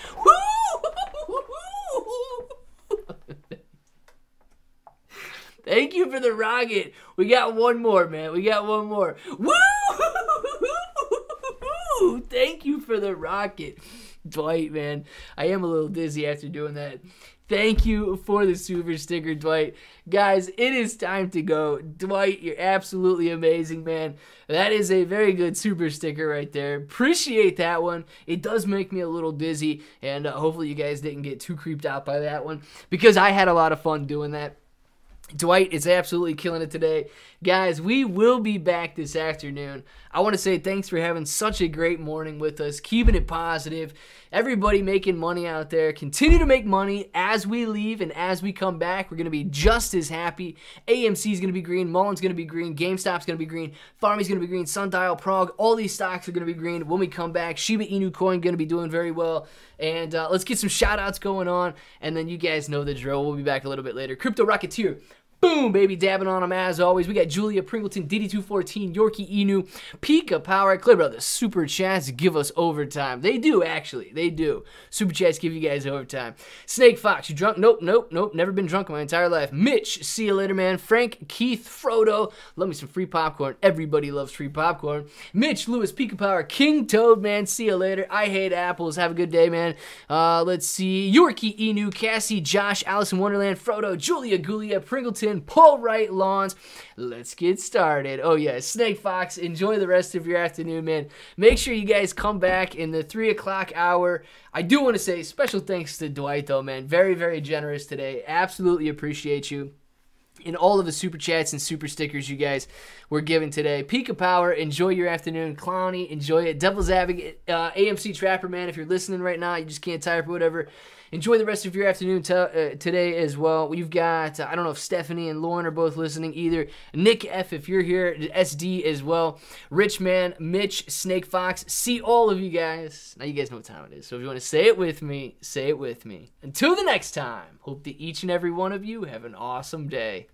Thank you for the rocket. We got one more, man. We got one more. Woo! Thank you for the rocket. Dwight, man. I am a little dizzy after doing that. Thank you for the super sticker, Dwight. Guys, it is time to go. Dwight, you're absolutely amazing, man. That is a very good super sticker right there. Appreciate that one. It does make me a little dizzy, and uh, hopefully you guys didn't get too creeped out by that one because I had a lot of fun doing that. Dwight is absolutely killing it today. Guys, we will be back this afternoon. I want to say thanks for having such a great morning with us, keeping it positive. Everybody making money out there. Continue to make money as we leave and as we come back. We're going to be just as happy. AMC is going to be green. Mullen's going to be green. GameStop's going to be green. Farmy's going to be green. Sundial, Prog, all these stocks are going to be green when we come back. Shiba Inu coin going to be doing very well. And uh, let's get some shout outs going on. And then you guys know the drill. We'll be back a little bit later. Crypto Rocketeer Boom, baby, dabbing on them as always. We got Julia Pringleton, DD214, Yorkie Inu, Pika Power, Clear Brothers, Super Chats give us overtime. They do, actually. They do. Super Chats give you guys overtime. Snake Fox, you drunk? Nope, nope, nope. Never been drunk in my entire life. Mitch, see you later, man. Frank, Keith, Frodo, love me some free popcorn. Everybody loves free popcorn. Mitch, Lewis, Pika Power, King Toad, man. See you later. I hate apples. Have a good day, man. Uh, let's see. Yorkie Inu, Cassie, Josh, Alice in Wonderland, Frodo, Julia, Gulia, Pringleton, Pull Right Lawns. Let's get started. Oh, yeah, Snake Fox, enjoy the rest of your afternoon, man. Make sure you guys come back in the 3 o'clock hour. I do want to say special thanks to Dwight, though, man. Very, very generous today. Absolutely appreciate you in all of the super chats and super stickers you guys were given today. Pika Power, enjoy your afternoon. Clowny, enjoy it. Devil's Advocate, uh, AMC Trapper, man, if you're listening right now, you just can't type or whatever enjoy the rest of your afternoon t- uh, today as well. We've got, uh, I don't know if Stephanie and Lauren are both listening either. Nick F, if you're here, SD as well. Rich Man, Mitch, Snake Fox, see all of you guys. Now you guys know what time it is. So if you want to say it with me, say it with me. Until the next time, hope that each and every one of you have an awesome day.